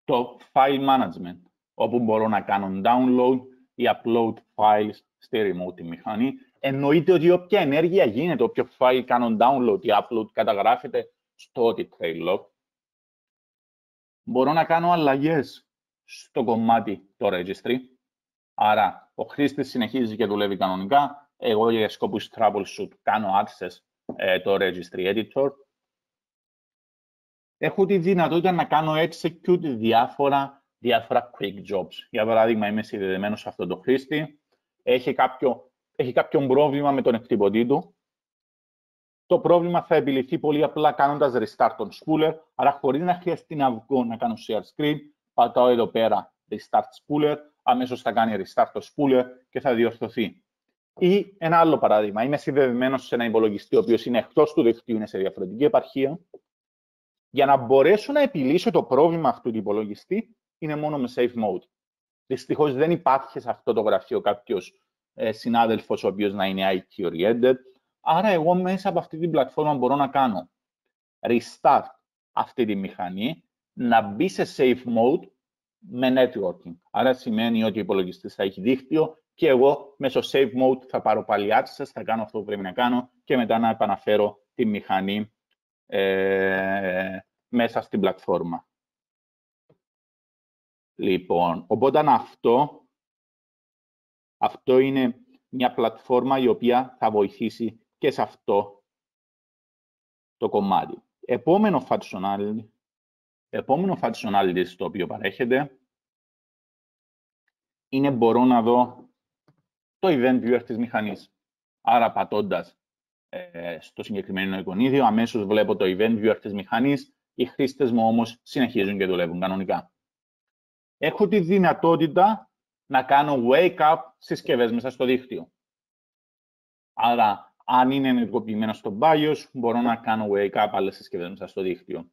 το file management, όπου μπορώ να κάνω download ή upload files στη remote μηχανή. Εννοείται ότι όποια ενέργεια γίνεται, όποιο file κάνω download ή upload καταγράφεται στο audit trail log. Μπορώ να κάνω αλλαγές στο κομμάτι το registry. Άρα, ο χρήστης συνεχίζει και δουλεύει κανονικά. Εγώ για σκόπους troubleshoot κάνω access ε, το registry editor. Έχω τη δυνατότητα να κάνω execute διάφορα, διάφορα quick jobs. Για παράδειγμα, είμαι συνδεδεμένος σε αυτό το χρήστη. Έχει κάποιο, έχει κάποιο πρόβλημα με τον εκτυπωτή του το πρόβλημα θα επιληθεί πολύ απλά κάνοντας restart τον spooler, άρα χωρίς να χρειαστεί να βγω να κάνω share screen, πατάω εδώ πέρα restart spooler, αμέσως θα κάνει restart το spooler και θα διορθωθεί. Ή ένα άλλο παράδειγμα, είμαι συνδεδεμένος σε ένα υπολογιστή ο οποίος είναι εκτός του δικτύου, είναι σε διαφορετική επαρχία. Για να μπορέσω να επιλύσω το πρόβλημα αυτού του υπολογιστή, είναι μόνο με safe mode. Δυστυχώς δεν υπάρχει σε αυτό το γραφείο κάποιος ε, συνάδελφος ο οποίος να είναι IT oriented, Άρα, εγώ μέσα από αυτή την πλατφόρμα μπορώ να κάνω restart αυτή τη μηχανή, να μπει σε safe mode με networking. Άρα, σημαίνει ότι ο υπολογιστής θα έχει δίκτυο και εγώ μέσω safe mode θα πάρω πάλι access, θα κάνω αυτό που πρέπει να κάνω και μετά να επαναφέρω τη μηχανή ε, μέσα στην πλατφόρμα. Λοιπόν, οπότε αυτό, αυτό είναι μια πλατφόρμα η οποία θα βοηθήσει και σε αυτό το κομμάτι. Επόμενο functionality, επόμενο functionality στο οποίο παρέχεται είναι μπορώ να δω το event viewer της μηχανής. Άρα πατώντας ε, στο συγκεκριμένο εικονίδιο, αμέσως βλέπω το event viewer της μηχανής, οι χρήστες μου όμως συνεχίζουν και δουλεύουν κανονικά. Έχω τη δυνατότητα να κάνω wake up συσκευές μέσα στο δίκτυο. Άρα, αν είναι ενεργοποιημένος στο BIOS, μπορώ να κάνω wake up άλλες συσκευές μέσα στο δίκτυο.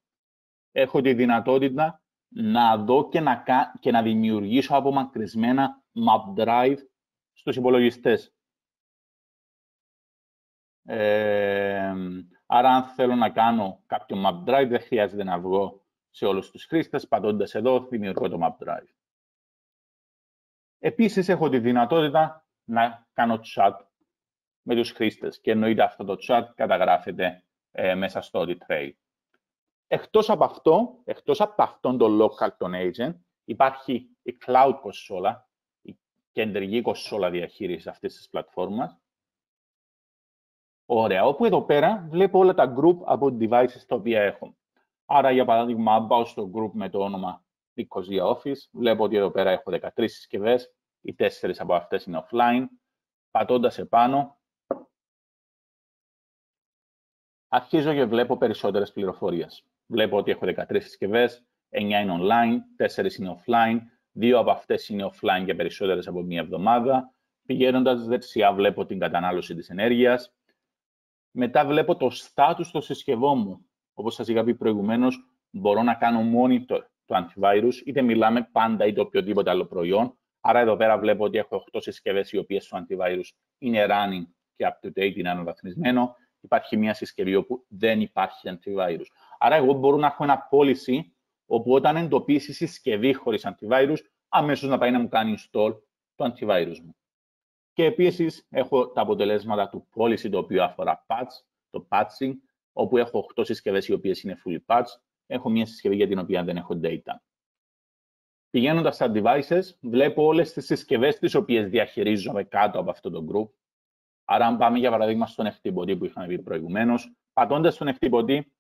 Έχω τη δυνατότητα να δω και να, και να δημιουργήσω απομακρυσμένα map drive στους υπολογιστές. Ε, άρα, αν θέλω να κάνω κάποιο map drive, δεν χρειάζεται να βγω σε όλους τους χρήστες. Πατώντας εδώ, δημιουργώ το map drive. Επίσης, έχω τη δυνατότητα να κάνω chat με τους χρήστες. Και εννοείται αυτό το chat καταγράφεται ε, μέσα στο audit trail. Εκτός από αυτό, εκτός από αυτόν το local τον agent, υπάρχει η cloud κονσόλα, η κεντρική κονσόλα διαχείρισης αυτής της πλατφόρμας. Ωραία, όπου εδώ πέρα βλέπω όλα τα group από devices τα οποία έχω. Άρα, για παράδειγμα, αν πάω στο group με το όνομα Nicosia Office, βλέπω ότι εδώ πέρα έχω 13 συσκευές, οι 4 από αυτές είναι offline. Πατώντας επάνω, αρχίζω και βλέπω περισσότερες πληροφορίες. Βλέπω ότι έχω 13 συσκευές, 9 είναι online, 4 είναι offline, δύο από αυτές είναι offline για περισσότερες από μία εβδομάδα. Πηγαίνοντας δεξιά βλέπω την κατανάλωση της ενέργειας. Μετά βλέπω το status των συσκευών μου. Όπως σας είχα πει προηγουμένως, μπορώ να κάνω monitor το antivirus, είτε μιλάμε πάντα είτε οποιοδήποτε άλλο προϊόν. Άρα εδώ πέρα βλέπω ότι έχω 8 συσκευές οι οποίες το antivirus είναι running και up to date, είναι αναβαθμισμένο υπάρχει μια συσκευή όπου δεν υπάρχει antivirus. Άρα, εγώ μπορώ να έχω ένα policy όπου όταν εντοπίσει συσκευή χωρίς antivirus, αμέσως να πάει να μου κάνει install το antivirus μου. Και επίσης έχω τα αποτελέσματα του policy, το οποίο αφορά patch, το patching, όπου έχω 8 συσκευές οι οποίες είναι fully patch. Έχω μια συσκευή για την οποία δεν έχω data. Πηγαίνοντας στα devices, βλέπω όλες τις συσκευές τις οποίες διαχειρίζομαι κάτω από αυτό το group. Άρα, αν πάμε για παράδειγμα στον εκτυπωτή που είχαμε πει προηγουμένως, πατώντας στον εκτυπωτή,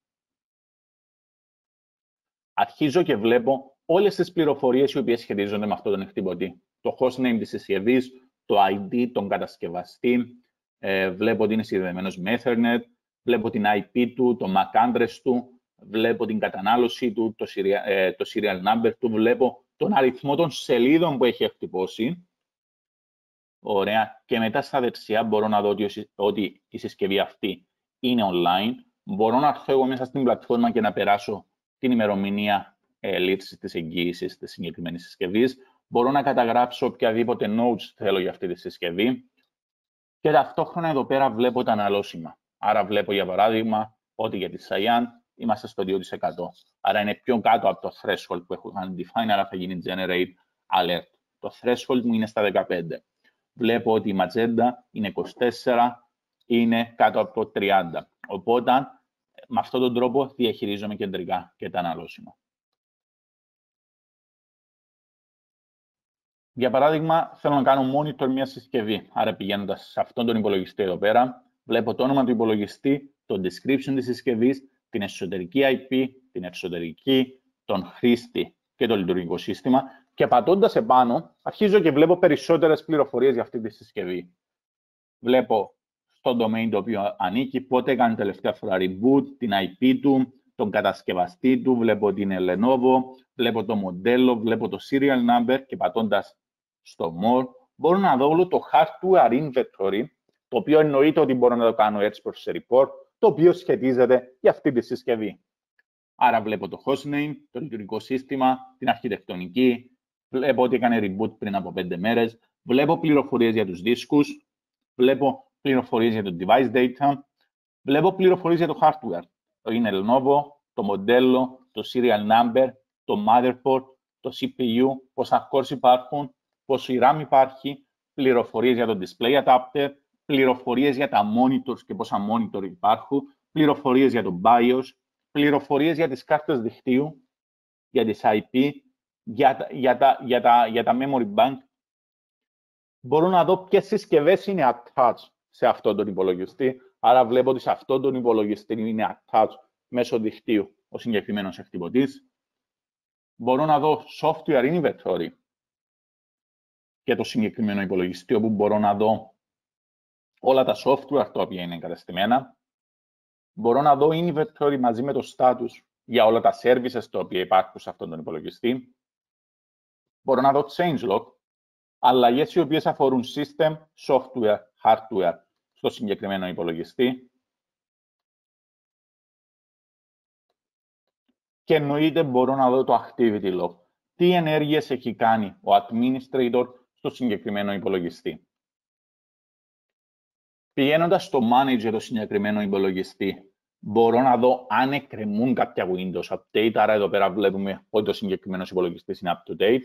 αρχίζω και βλέπω όλες τις πληροφορίες οι οποίες σχετίζονται με αυτόν τον εκτυπωτή. Το hostname της συσκευής, το ID, τον κατασκευαστή, ε, βλέπω ότι είναι συνδεδεμένος με Ethernet, βλέπω την IP του, το MAC address του, βλέπω την κατανάλωση του, το serial, ε, το serial number του, βλέπω τον αριθμό των σελίδων που έχει εκτυπώσει. Ωραία. Και μετά στα δεξιά μπορώ να δω ότι, ότι η συσκευή αυτή είναι online. Μπορώ να έρθω εγώ μέσα στην πλατφόρμα και να περάσω την ημερομηνία ε, λήψη της εγγύησης της συγκεκριμένης συσκευής. Μπορώ να καταγράψω οποιαδήποτε notes θέλω για αυτή τη συσκευή. Και ταυτόχρονα εδώ πέρα βλέπω τα αναλώσιμα. Άρα βλέπω, για παράδειγμα, ότι για τη Cyan είμαστε στο 2%. Άρα είναι πιο κάτω από το threshold που έχω κάνει define, άρα θα γίνει generate alert. Το threshold μου είναι στα 15. Βλέπω ότι η magenta είναι 24, είναι κάτω από το 30. Οπότε, με αυτόν τον τρόπο διαχειρίζομαι κεντρικά και τα αναλώσιμα. Για παράδειγμα, θέλω να κάνω monitor μια συσκευή. Άρα, πηγαίνοντας σε αυτόν τον υπολογιστή εδώ πέρα, βλέπω το όνομα του υπολογιστή, το description της συσκευής, την εσωτερική IP, την εξωτερική, τον χρήστη και το λειτουργικό σύστημα και πατώντας επάνω, αρχίζω και βλέπω περισσότερες πληροφορίες για αυτή τη συσκευή. Βλέπω στο domain το οποίο ανήκει, πότε έκανε τελευταία φορά reboot, την IP του, τον κατασκευαστή του, βλέπω την Lenovo, βλέπω το μοντέλο, βλέπω το serial number και πατώντας στο more, μπορώ να δω όλο το hardware inventory, το οποίο εννοείται ότι μπορώ να το κάνω έτσι προς σε report, το οποίο σχετίζεται για αυτή τη συσκευή. Άρα βλέπω το hostname, το λειτουργικό σύστημα, την αρχιτεκτονική, βλέπω ότι έκανε reboot πριν από πέντε μέρες, βλέπω πληροφορίες για τους δίσκους, βλέπω πληροφορίες για το device data, βλέπω πληροφορίες για το hardware. Το είναι Lenovo, το μοντέλο, το serial number, το motherboard, το CPU, πόσα cores υπάρχουν, πόσο RAM υπάρχει, πληροφορίες για το display adapter, πληροφορίες για τα monitors και πόσα monitor υπάρχουν, πληροφορίες για το BIOS, πληροφορίες για τις κάρτες δικτύου, για τις IP, για τα, για τα, για τα, για τα memory bank. Μπορώ να δω ποιες συσκευές είναι attached σε αυτόν τον υπολογιστή. Άρα βλέπω ότι σε αυτόν τον υπολογιστή είναι attached μέσω δικτύου ο συγκεκριμένος εκτυπωτής. Μπορώ να δω software inventory για το συγκεκριμένο υπολογιστή, όπου μπορώ να δω όλα τα software τα οποία είναι εγκαταστημένα. Μπορώ να δω inventory μαζί με το status για όλα τα services τα οποία υπάρχουν σε αυτόν τον υπολογιστή. Μπορώ να δω changelog, αλλαγές οι οποίες αφορούν system, software, hardware στο συγκεκριμένο υπολογιστή. Και εννοείται μπορώ να δω το activity log. Τι ενέργειες έχει κάνει ο administrator στο συγκεκριμένο υπολογιστή. Πηγαίνοντας στο manager το συγκεκριμένο υπολογιστή, μπορώ να δω αν εκκρεμούν κάποια Windows Update. Άρα, εδώ πέρα βλέπουμε ότι το συγκεκριμένος υπολογιστής είναι up to date.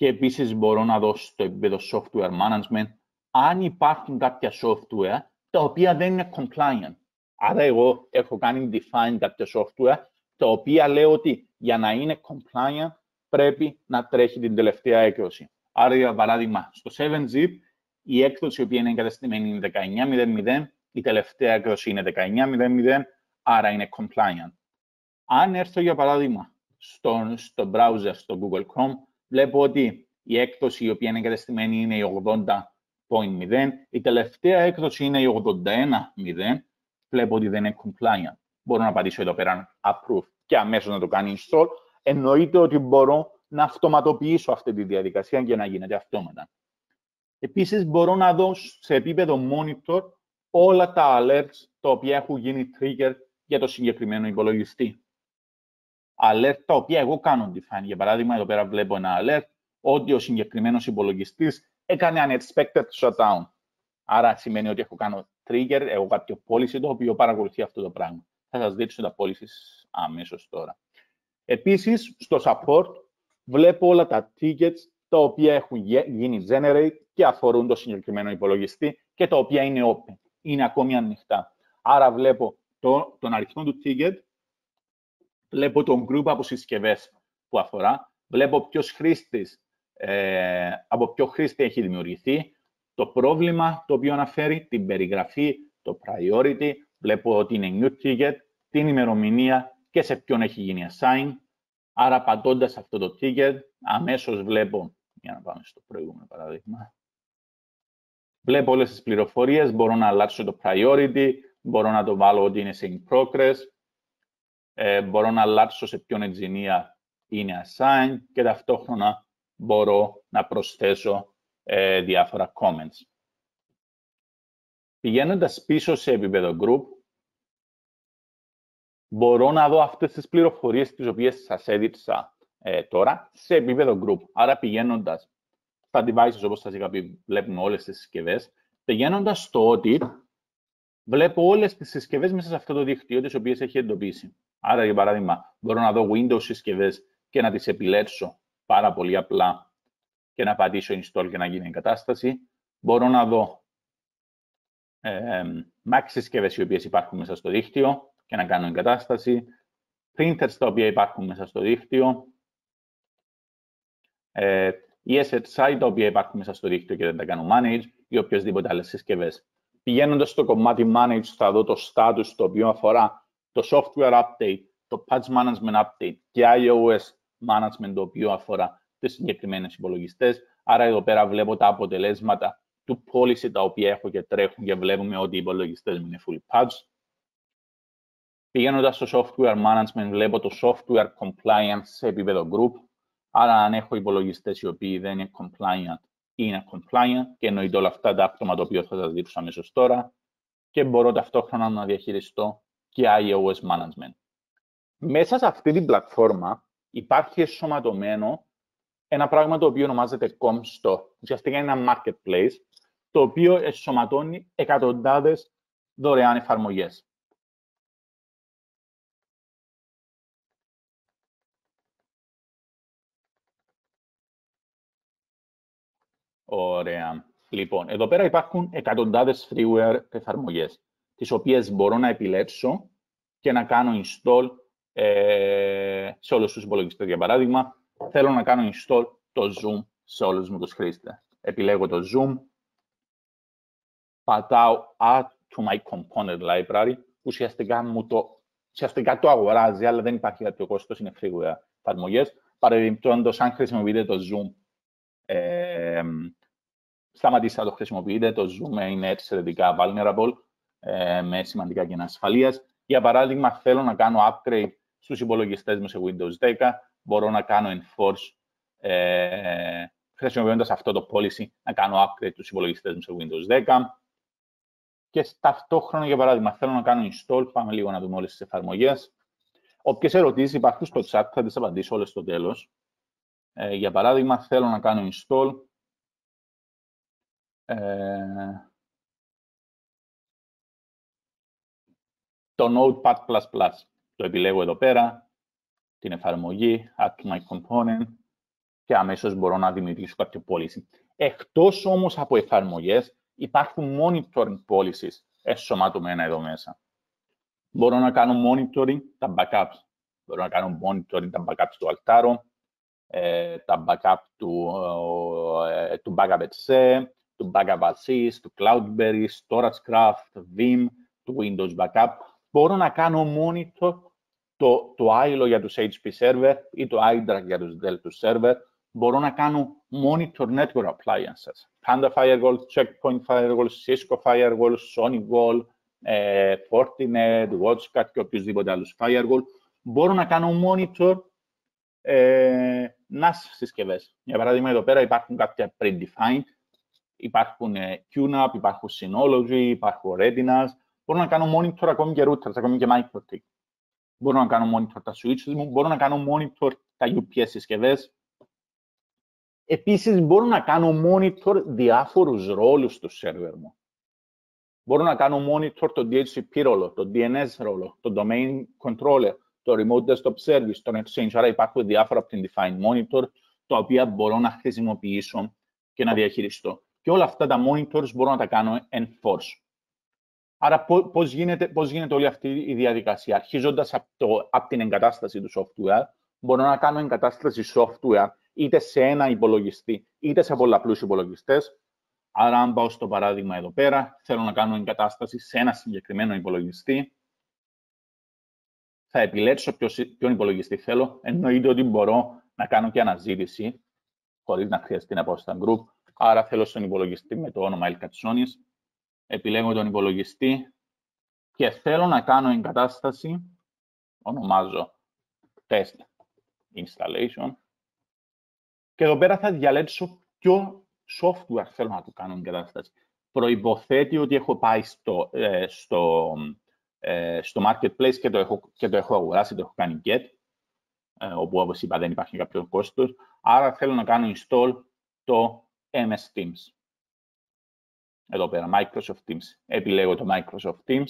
Και επίσης μπορώ να δω στο επίπεδο software management αν υπάρχουν κάποια software τα οποία δεν είναι compliant. Άρα, εγώ έχω κάνει define κάποια software τα οποία λέω ότι για να είναι compliant πρέπει να τρέχει την τελευταία έκδοση. Άρα, για παράδειγμα, στο 7-zip η έκδοση η οποία είναι εγκαταστημένη είναι 19.00, η τελευταία έκδοση είναι 19.00, άρα είναι compliant. Αν έρθω, για παράδειγμα, στο, στο browser, στο Google Chrome, βλέπω ότι η έκδοση η οποία είναι εγκαταστημένη είναι η 80.0, η τελευταία έκδοση είναι η 81.0, βλέπω ότι δεν είναι compliant. Μπορώ να πατήσω εδώ πέρα approve και αμέσως να το κάνει install. Εννοείται ότι μπορώ να αυτοματοποιήσω αυτή τη διαδικασία και να γίνεται αυτόματα. Επίσης, μπορώ να δω σε επίπεδο monitor όλα τα alerts τα οποία έχουν γίνει trigger για το συγκεκριμένο υπολογιστή. Alert τα οποία εγώ κάνω define. Για παράδειγμα, εδώ πέρα βλέπω ένα alert ότι ο συγκεκριμένος υπολογιστής έκανε unexpected shutdown. Άρα σημαίνει ότι έχω κάνω trigger, έχω κάποιο policy το οποίο παρακολουθεί αυτό το πράγμα. Θα σας δείξω τα policies αμέσως τώρα. Επίσης, στο support βλέπω όλα τα tickets τα οποία έχουν γίνει generate και αφορούν το συγκεκριμένο υπολογιστή και τα οποία είναι open, είναι ακόμη ανοιχτά. Άρα βλέπω το, τον αριθμό του ticket, βλέπω τον group από συσκευές που αφορά, βλέπω ποιος χρήστης, ε, από ποιο χρήστη έχει δημιουργηθεί, το πρόβλημα το οποίο αναφέρει, την περιγραφή, το priority, βλέπω ότι είναι new ticket, την ημερομηνία και σε ποιον έχει γίνει assign. Άρα, πατώντα αυτό το ticket, αμέσως βλέπω, για να πάμε στο προηγούμενο παράδειγμα, βλέπω όλες τις πληροφορίες, μπορώ να αλλάξω το priority, μπορώ να το βάλω ότι είναι σε in progress, ε, μπορώ να αλλάξω σε ποιον engineer είναι assign και ταυτόχρονα μπορώ να προσθέσω ε, διάφορα comments. Πηγαίνοντας πίσω σε επίπεδο group, μπορώ να δω αυτές τις πληροφορίες τις οποίες σας έδειξα ε, τώρα σε επίπεδο group. Άρα πηγαίνοντας στα devices, όπως σας είχα πει, βλέπουμε όλες τις συσκευές, πηγαίνοντας στο ότι βλέπω όλες τις συσκευές μέσα σε αυτό το δίκτυο, τις οποίες έχει εντοπίσει. Άρα, για παράδειγμα, μπορώ να δω Windows συσκευές και να τις επιλέξω πάρα πολύ απλά και να πατήσω install και να γίνει εγκατάσταση. Μπορώ να δω ε, Mac συσκευές οι οποίες υπάρχουν μέσα στο δίκτυο και να κάνω εγκατάσταση. Printers τα οποία υπάρχουν μέσα στο δίκτυο. Ε, ESXi τα οποία υπάρχουν μέσα στο δίκτυο και δεν τα κάνω manage ή οποιασδήποτε άλλες συσκευές. Πηγαίνοντας στο κομμάτι manage θα δω το status το οποίο αφορά το software update, το patch management update και iOS management το οποίο αφορά τις συγκεκριμένες υπολογιστές. Άρα εδώ πέρα βλέπω τα αποτελέσματα του policy τα οποία έχω και τρέχουν και βλέπουμε ότι οι υπολογιστές μου είναι full patch. Πηγαίνοντας στο software management βλέπω το software compliance σε επίπεδο group. Άρα αν έχω υπολογιστές οι οποίοι δεν είναι compliant είναι compliant και εννοείται όλα αυτά τα άτομα το οποίο θα σας δείξω αμέσως τώρα και μπορώ ταυτόχρονα να διαχειριστώ και iOS management. Μέσα σε αυτή την πλατφόρμα υπάρχει εσωματωμένο ένα πράγμα το οποίο ονομάζεται ComStore. Ουσιαστικά είναι ένα marketplace το οποίο εσωματώνει εκατοντάδες δωρεάν εφαρμογές. Ωραία. Λοιπόν, εδώ πέρα υπάρχουν εκατοντάδες freeware εφαρμογές, τις οποίες μπορώ να επιλέξω και να κάνω install ε, σε όλους τους υπολογιστές. Για παράδειγμα, θέλω να κάνω install το Zoom σε όλους μου τους χρήστες. Επιλέγω το Zoom, πατάω Add to my component library, ουσιαστικά, μου το, ουσιαστικά το αγοράζει, αλλά δεν υπάρχει κάποιο κόστος, είναι freeware εφαρμογές. Παραδείγματος, αν χρησιμοποιείτε το Zoom ε, σταματήστε να το χρησιμοποιείτε. Το Zoom είναι εξαιρετικά vulnerable, ε, με σημαντικά κενά ασφαλείας. Για παράδειγμα, θέλω να κάνω upgrade στους υπολογιστές μου σε Windows 10, μπορώ να κάνω enforce, ε, χρησιμοποιώντας αυτό το policy, να κάνω upgrade στους υπολογιστές μου σε Windows 10. Και ταυτόχρονα, για παράδειγμα, θέλω να κάνω install, πάμε λίγο να δούμε όλες τις εφαρμογές. Όποιες ερωτήσεις υπάρχουν στο chat, θα τις απαντήσω όλες στο τέλος. Ε, για παράδειγμα, θέλω να κάνω install ε, το Notepad++. Το επιλέγω εδώ πέρα, την εφαρμογή, add to my component και αμέσως μπορώ να δημιουργήσω κάποιο policy. Εκτός όμως από εφαρμογές, υπάρχουν monitoring policies εσωματωμένα εδώ μέσα. Μπορώ να κάνω monitoring τα backups. Μπορώ να κάνω monitoring τα backups του Altaro, ε, τα backup του, ε, του Backup του Backup Assist, του Cloudberry, StorageCraft, Vim, του Windows Backup. Μπορώ να κάνω monitor το, το ILO για τους HP Server ή το iDRAC για τους Dell του Server. Μπορώ να κάνω monitor network appliances. Panda Firewall, Checkpoint Firewall, Cisco Firewall, Sony Wall, ε, Fortinet, WatchGuard και οποιοδήποτε άλλους Firewall. Μπορώ να κάνω monitor ε, NAS συσκευές. Για παράδειγμα, εδώ πέρα υπάρχουν κάποια predefined υπάρχουν ε, QNAP, υπάρχουν Synology, υπάρχουν Retinas. Μπορώ να κάνω monitor ακόμη και routers, ακόμη και MikroTik. Μπορώ να κάνω monitor τα switches μου, μπορώ να κάνω monitor τα UPS συσκευές. Επίσης, μπορώ να κάνω monitor διάφορους ρόλους του server μου. Μπορώ να κάνω monitor το DHCP ρόλο, το DNS ρόλο, το Domain Controller, το Remote Desktop Service, το Exchange. Άρα υπάρχουν διάφορα από την Define Monitor, τα οποία μπορώ να χρησιμοποιήσω και να διαχειριστώ. Και όλα αυτά τα monitors μπορώ να τα κάνω enforce. Άρα, πώς γίνεται, πώς γίνεται όλη αυτή η διαδικασία; Αρχίζοντας από, από την εγκατάσταση του software, μπορώ να κάνω εγκατάσταση software είτε σε ένα υπολογιστή, είτε σε πολλαπλούς υπολογιστές. Άρα, αν πάω στο παράδειγμα εδώ πέρα, θέλω να κάνω εγκατάσταση σε ένα συγκεκριμένο υπολογιστή, θα επιλέξω ποιον υπολογιστή θέλω. Εννοείται ότι μπορώ να κάνω και αναζήτηση, χωρίς να χρειαστεί να πάω στα group. Άρα θέλω στον υπολογιστή με το όνομα Ελκατσόνης. Επιλέγω τον υπολογιστή και θέλω να κάνω εγκατάσταση, ονομάζω test installation. Και εδώ πέρα θα διαλέξω ποιο software θέλω να του κάνω εγκατάσταση. Προϋποθέτει ότι έχω πάει στο, ε, στο, ε, στο marketplace και το, έχω, και το έχω αγοράσει, το έχω κάνει get, ε, όπου όπως είπα δεν υπάρχει κάποιο κόστος. Άρα θέλω να κάνω install το MS Teams. Εδώ πέρα, Microsoft Teams. Επιλέγω το Microsoft Teams.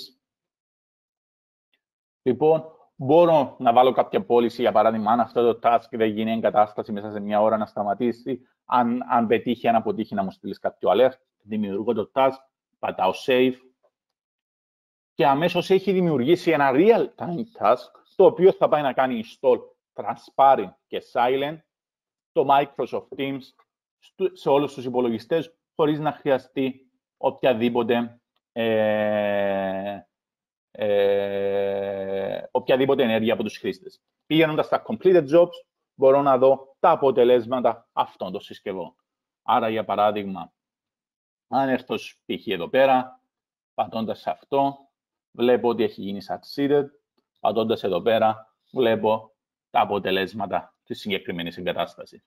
Λοιπόν, μπορώ να βάλω κάποια πώληση, για παράδειγμα, αν αυτό το task δεν γίνει εγκατάσταση μέσα σε μια ώρα να σταματήσει, αν, αν πετύχει, αν αποτύχει να μου στείλεις κάποιο alert, δημιουργώ το task, πατάω save και αμέσως έχει δημιουργήσει ένα real-time task, το οποίο θα πάει να κάνει install transparent και silent το Microsoft Teams σε όλους τους υπολογιστές, χωρίς να χρειαστεί οποιαδήποτε, ε, ε, οποιαδήποτε ενέργεια από τους χρήστες. Πηγαίνοντας στα completed jobs, μπορώ να δω τα αποτελέσματα αυτών των συσκευών. Άρα, για παράδειγμα, αν έρθω π.χ. εδώ πέρα, πατώντας σε αυτό, βλέπω ότι έχει γίνει succeeded. Πατώντας εδώ πέρα, βλέπω τα αποτελέσματα της συγκεκριμένης εγκατάστασης.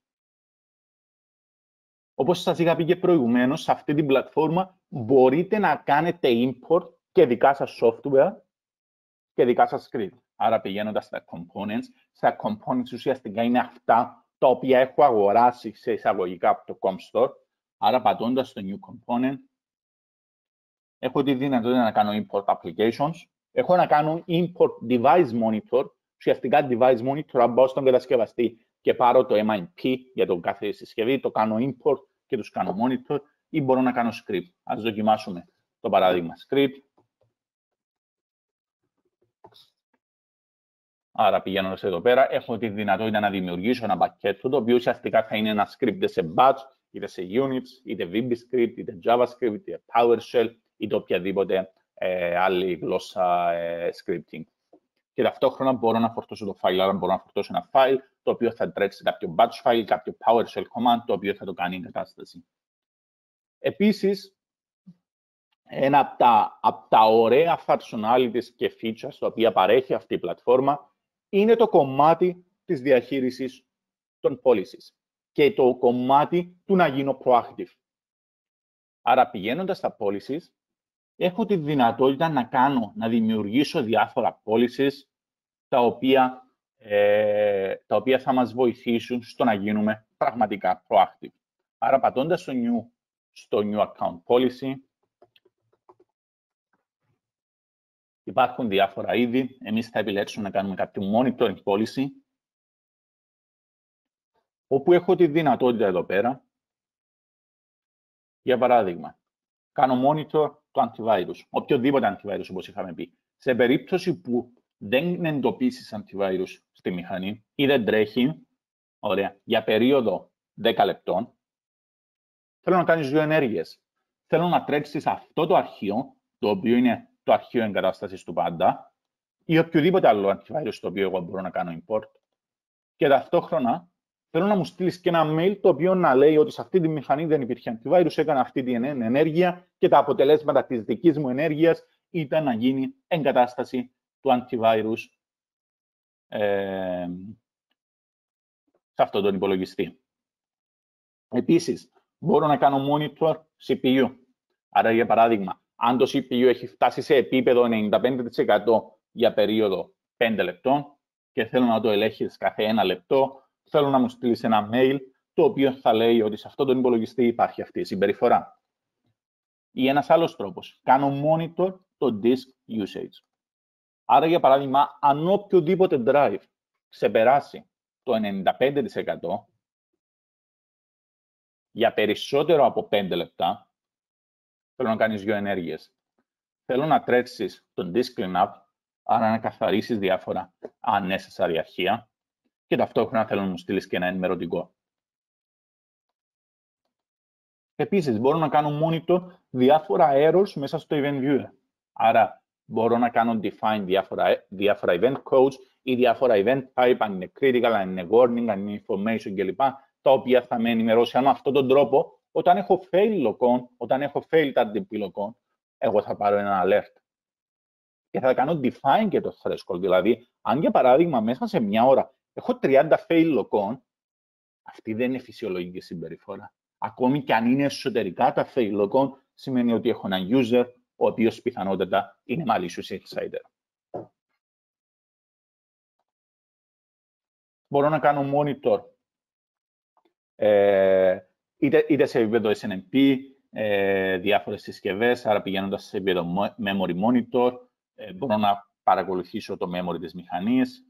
Όπως σας είχα πει και προηγουμένως, σε αυτή την πλατφόρμα μπορείτε να κάνετε import και δικά σας software και δικά σας script. Άρα πηγαίνοντας στα components, στα components ουσιαστικά είναι αυτά τα οποία έχω αγοράσει σε εισαγωγικά από το ComStore. Άρα πατώντας στο new component, έχω τη δυνατότητα να κάνω import applications, έχω να κάνω import device monitor, ουσιαστικά device monitor, αν πάω στον κατασκευαστή και πάρω το MIP για τον κάθε συσκευή, το κάνω import και τους κάνω monitor ή μπορώ να κάνω script. Ας δοκιμάσουμε το παράδειγμα script. Άρα πηγαίνοντας εδώ πέρα, έχω τη δυνατότητα να δημιουργήσω ένα πακέτο, το οποίο ουσιαστικά θα είναι ένα script είτε σε batch, είτε σε units, είτε VB script, είτε JavaScript, είτε PowerShell, είτε οποιαδήποτε ε, άλλη γλώσσα ε, scripting και ταυτόχρονα μπορώ να φορτώσω το file. Άρα μπορώ να φορτώσω ένα file το οποίο θα τρέξει κάποιο batch file, κάποιο PowerShell command το οποίο θα το κάνει η εγκατάσταση. Επίσης, ένα από τα, από τα ωραία functionalities και features τα οποία παρέχει αυτή η πλατφόρμα είναι το κομμάτι της διαχείρισης των policies και το κομμάτι του να γίνω proactive. Άρα, πηγαίνοντας στα policies, έχω τη δυνατότητα να κάνω, να δημιουργήσω διάφορα policies τα οποία, ε, τα οποία θα μας βοηθήσουν στο να γίνουμε πραγματικά proactive. Άρα, πατώντας στο new, στο new account policy, υπάρχουν διάφορα είδη. Εμείς θα επιλέξουμε να κάνουμε κάποιο monitoring policy, όπου έχω τη δυνατότητα εδώ πέρα, για παράδειγμα, κάνω monitor το antivirus, οποιοδήποτε antivirus όπως είχαμε πει. Σε περίπτωση που δεν εντοπίσεις antivirus στη μηχανή ή δεν τρέχει, ωραία, για περίοδο 10 λεπτών, θέλω να κάνεις δύο ενέργειες. Θέλω να τρέξεις αυτό το αρχείο, το οποίο είναι το αρχείο εγκατάστασης του πάντα, ή οποιοδήποτε άλλο antivirus το οποίο εγώ μπορώ να κάνω import. Και ταυτόχρονα θέλω να μου στείλεις και ένα mail το οποίο να λέει ότι σε αυτή τη μηχανή δεν υπήρχε antivirus, έκανα αυτή την ενέργεια και τα αποτελέσματα της δικής μου ενέργειας ήταν να γίνει εγκατάσταση του antivirus ε, σε αυτόν τον υπολογιστή. Επίσης, μπορώ να κάνω monitor CPU. Άρα, για παράδειγμα, αν το CPU έχει φτάσει σε επίπεδο 95% για περίοδο 5 λεπτών και θέλω να το ελέγχεις κάθε ένα λεπτό, θέλω να μου στείλεις ένα mail το οποίο θα λέει ότι σε αυτόν τον υπολογιστή υπάρχει αυτή η συμπεριφορά. Ή ένας άλλος τρόπος. Κάνω monitor το disk usage. Άρα, για παράδειγμα, αν οποιοδήποτε drive ξεπεράσει το 95%, για περισσότερο από 5 λεπτά, θέλω να κάνεις δύο ενέργειες. Θέλω να τρέξεις τον disk cleanup, άρα να καθαρίσεις διάφορα unnecessary αρχεία και ταυτόχρονα θέλω να μου στείλεις και ένα ενημερωτικό. Επίσης, μπορώ να κάνω monitor διάφορα errors μέσα στο event viewer. Άρα, μπορώ να κάνω define διάφορα, διάφορα event codes ή διάφορα event type, αν είναι critical, αν είναι warning, αν είναι information κλπ. Τα οποία θα με ενημερώσει αν με αυτόν τον τρόπο, όταν έχω fail logon, όταν έχω fail RDP logon, εγώ θα πάρω ένα alert. Και θα κάνω define και το threshold. Δηλαδή, αν για παράδειγμα μέσα σε μια ώρα έχω 30 fail logon, αυτή δεν είναι φυσιολογική συμπεριφορά. Ακόμη και αν είναι εσωτερικά τα fail logon, σημαίνει ότι έχω έναν user ο οποίος πιθανότατα είναι malicious insider. Μπορώ να κάνω monitor ε, είτε, είτε σε επίπεδο SNMP, ε, διάφορες συσκευές, άρα πηγαίνοντας σε επίπεδο memory monitor, ε, μπορώ να παρακολουθήσω το memory της μηχανής.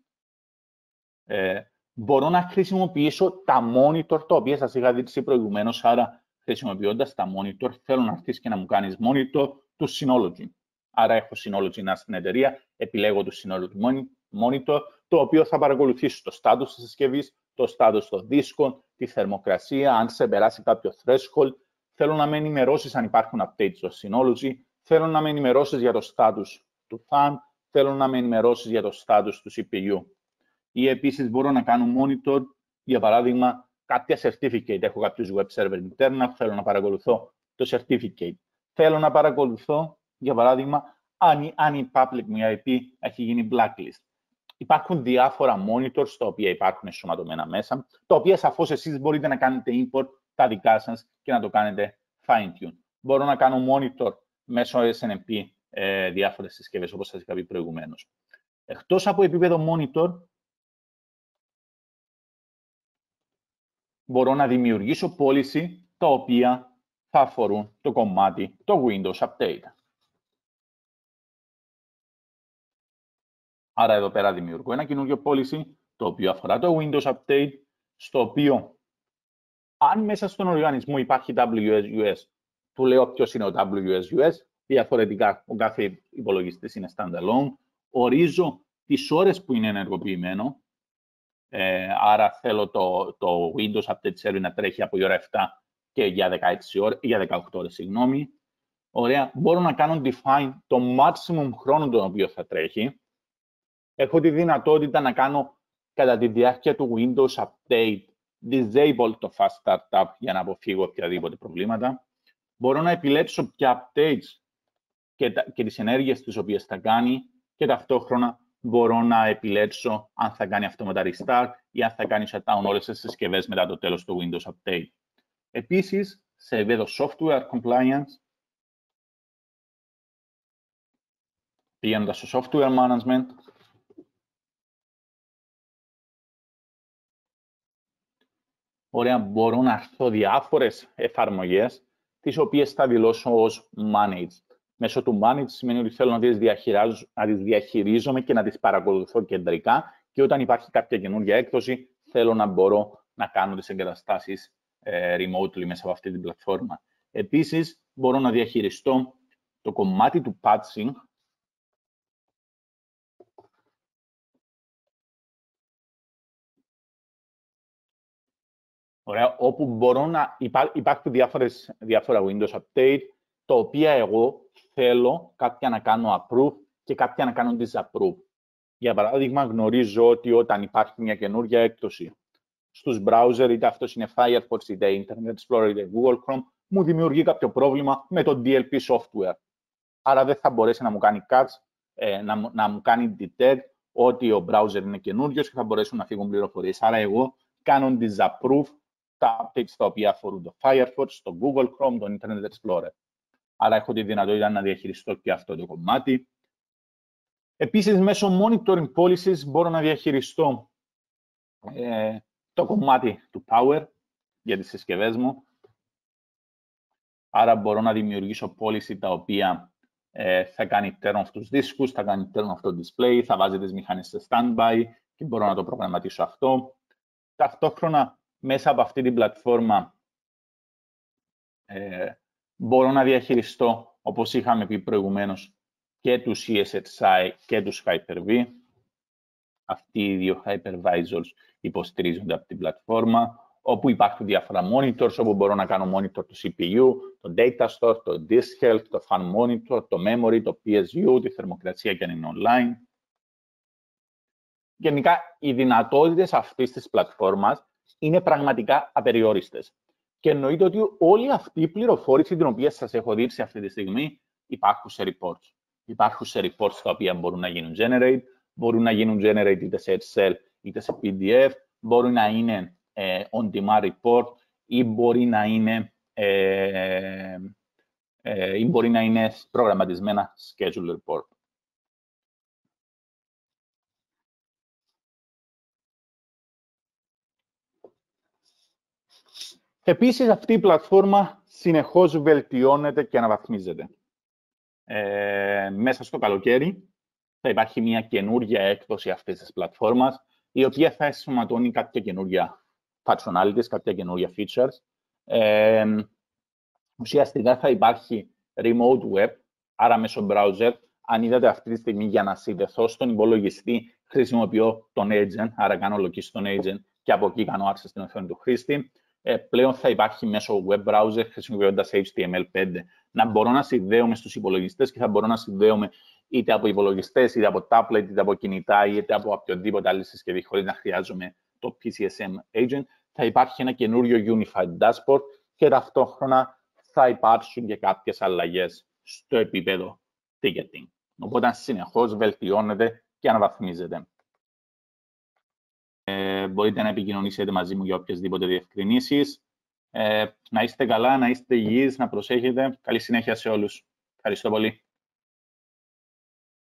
Ε, μπορώ να χρησιμοποιήσω τα monitor, τα οποία σας είχα δείξει προηγουμένως, άρα χρησιμοποιώντας τα monitor, θέλω να έρθεις και να μου κάνεις monitor του Synology. Άρα έχω Synology να στην εταιρεία, επιλέγω το Synology Monitor, το οποίο θα παρακολουθήσει το status της συσκευής, το status των δίσκων, τη θερμοκρασία, αν σε περάσει κάποιο threshold. Θέλω να με ενημερώσεις αν υπάρχουν updates στο Synology. Θέλω να με ενημερώσεις για το status του fan. Θέλω να με ενημερώσεις για το status του CPU. Ή επίσης μπορώ να κάνω monitor, για παράδειγμα, κάποια certificate. Έχω κάποιους web server interna, θέλω να παρακολουθώ το certificate θέλω να παρακολουθώ, για παράδειγμα, αν, αν η public μου IP έχει γίνει blacklist. Υπάρχουν διάφορα monitors τα οποία υπάρχουν ενσωματωμένα μέσα, τα οποία σαφώς εσείς μπορείτε να κάνετε import τα δικά σας και να το κάνετε fine-tune. Μπορώ να κάνω monitor μέσω SNMP ε, διάφορες συσκευές, όπως σας είχα πει προηγουμένως. Εκτός από επίπεδο monitor, μπορώ να δημιουργήσω policy τα οποία θα αφορούν το κομμάτι το Windows Update. Άρα εδώ πέρα δημιουργώ ένα καινούργιο policy, το οποίο αφορά το Windows Update, στο οποίο αν μέσα στον οργανισμό υπάρχει WSUS, του λέω ποιος είναι ο WSUS, διαφορετικά ο κάθε υπολογιστής είναι standalone, ορίζω τις ώρες που είναι ενεργοποιημένο, ε, άρα θέλω το, το Windows Update Server να τρέχει από η ώρα 7 και για, 16 ώρες, για 18 ώρες, συγγνώμη. Ωραία. Μπορώ να κάνω define το maximum χρόνο τον οποίο θα τρέχει. Έχω τη δυνατότητα να κάνω κατά τη διάρκεια του Windows Update disable το fast startup για να αποφύγω οποιαδήποτε προβλήματα. Μπορώ να επιλέξω ποια updates και, τα, και τις ενέργειες τις οποίες θα κάνει και ταυτόχρονα μπορώ να επιλέξω αν θα κάνει αυτόματα restart ή αν θα κάνει shutdown όλες τις συσκευές μετά το τέλος του Windows Update. Επίσης, σε επίπεδο software compliance, πηγαίνοντας στο software management, ωραία, μπορώ να έρθω διάφορες εφαρμογές, τις οποίες θα δηλώσω ως managed. Μέσω του managed σημαίνει ότι θέλω να τις, να τις διαχειρίζομαι και να τις παρακολουθώ κεντρικά και όταν υπάρχει κάποια καινούργια έκδοση, θέλω να μπορώ να κάνω τις εγκαταστάσεις ε, remotely μέσα από αυτή την πλατφόρμα. Επίσης, μπορώ να διαχειριστώ το κομμάτι του patching Ωραία, όπου μπορώ να... υπάρχουν διάφορες, διάφορα Windows Update, τα οποία εγώ θέλω κάποια να κάνω approve και κάποια να κάνω disapprove. Για παράδειγμα, γνωρίζω ότι όταν υπάρχει μια καινούργια έκδοση στους browser, είτε αυτός είναι Firefox, είτε Internet Explorer, είτε Google Chrome, μου δημιουργεί κάποιο πρόβλημα με το DLP software. Άρα δεν θα μπορέσει να μου κάνει catch, ε, να, να μου κάνει detect ότι ο browser είναι καινούριος και θα μπορέσουν να φύγουν πληροφορίες. Άρα εγώ κάνω disapprove τα updates τα οποία αφορούν το Firefox, το Google Chrome, το Internet Explorer. Άρα έχω τη δυνατότητα να διαχειριστώ και αυτό το κομμάτι. Επίσης, μέσω monitoring policies μπορώ να διαχειριστώ ε, το κομμάτι του power για τις συσκευές μου. Άρα μπορώ να δημιουργήσω policy τα οποία ε, θα κάνει turn off τους δίσκους, θα κάνει turn off το display, θα βάζει τις μηχανές σε standby και μπορώ να το προγραμματίσω αυτό. Ταυτόχρονα, μέσα από αυτή την πλατφόρμα Ε, μπορώ να διαχειριστώ, όπως είχαμε πει προηγουμένως, και τους ESXi και τους Hyper-V. Αυτοί οι δύο hypervisors υποστηρίζονται από την πλατφόρμα, όπου υπάρχουν διάφορα monitors, όπου μπορώ να κάνω monitor του CPU, το data store, το disk health, το fan monitor, το memory, το PSU, τη θερμοκρασία και αν είναι online. Γενικά, οι δυνατότητες αυτής της πλατφόρμας είναι πραγματικά απεριόριστες. Και εννοείται ότι όλη αυτή η πληροφόρηση την οποία σας έχω δείξει αυτή τη στιγμή υπάρχουν σε reports. Υπάρχουν σε reports τα οποία μπορούν να γίνουν generate, μπορούν να γίνουν generate είτε σε Excel είτε σε PDF, μπορούν να είναι ε, on-demand report ή μπορεί να είναι, ε, ε, ή μπορεί να είναι προγραμματισμένα schedule report. Επίσης, αυτή η πλατφόρμα συνεχώς βελτιώνεται και αναβαθμίζεται. Ε, μέσα στο καλοκαίρι θα υπάρχει μια καινούργια έκδοση αυτής της πλατφόρμας, η οποία θα εσωματώνει κάποια καινούργια functionalities, κάποια καινούργια features. Ε, ουσιαστικά θα υπάρχει remote web, άρα μέσω browser. Αν είδατε αυτή τη στιγμή για να συνδεθώ στον υπολογιστή, χρησιμοποιώ τον agent, άρα κάνω login στον agent και από εκεί κάνω access στην οθόνη του χρήστη. Ε, πλέον θα υπάρχει μέσω web browser χρησιμοποιώντας HTML5 να μπορώ να συνδέομαι στους υπολογιστές και θα μπορώ να συνδέομαι είτε από υπολογιστές, είτε από tablet, είτε από κινητά, είτε από οποιοδήποτε άλλη συσκευή χωρίς να χρειάζομαι το PCSM agent. Θα υπάρχει ένα καινούριο unified dashboard και ταυτόχρονα θα υπάρξουν και κάποιες αλλαγές στο επίπεδο ticketing. Οπότε συνεχώς βελτιώνεται και αναβαθμίζεται. Ε, μπορείτε να επικοινωνήσετε μαζί μου για οποιασδήποτε διευκρινήσεις. Ε, να είστε καλά, να είστε υγιείς, να προσέχετε. Καλή συνέχεια σε όλους. Ευχαριστώ πολύ.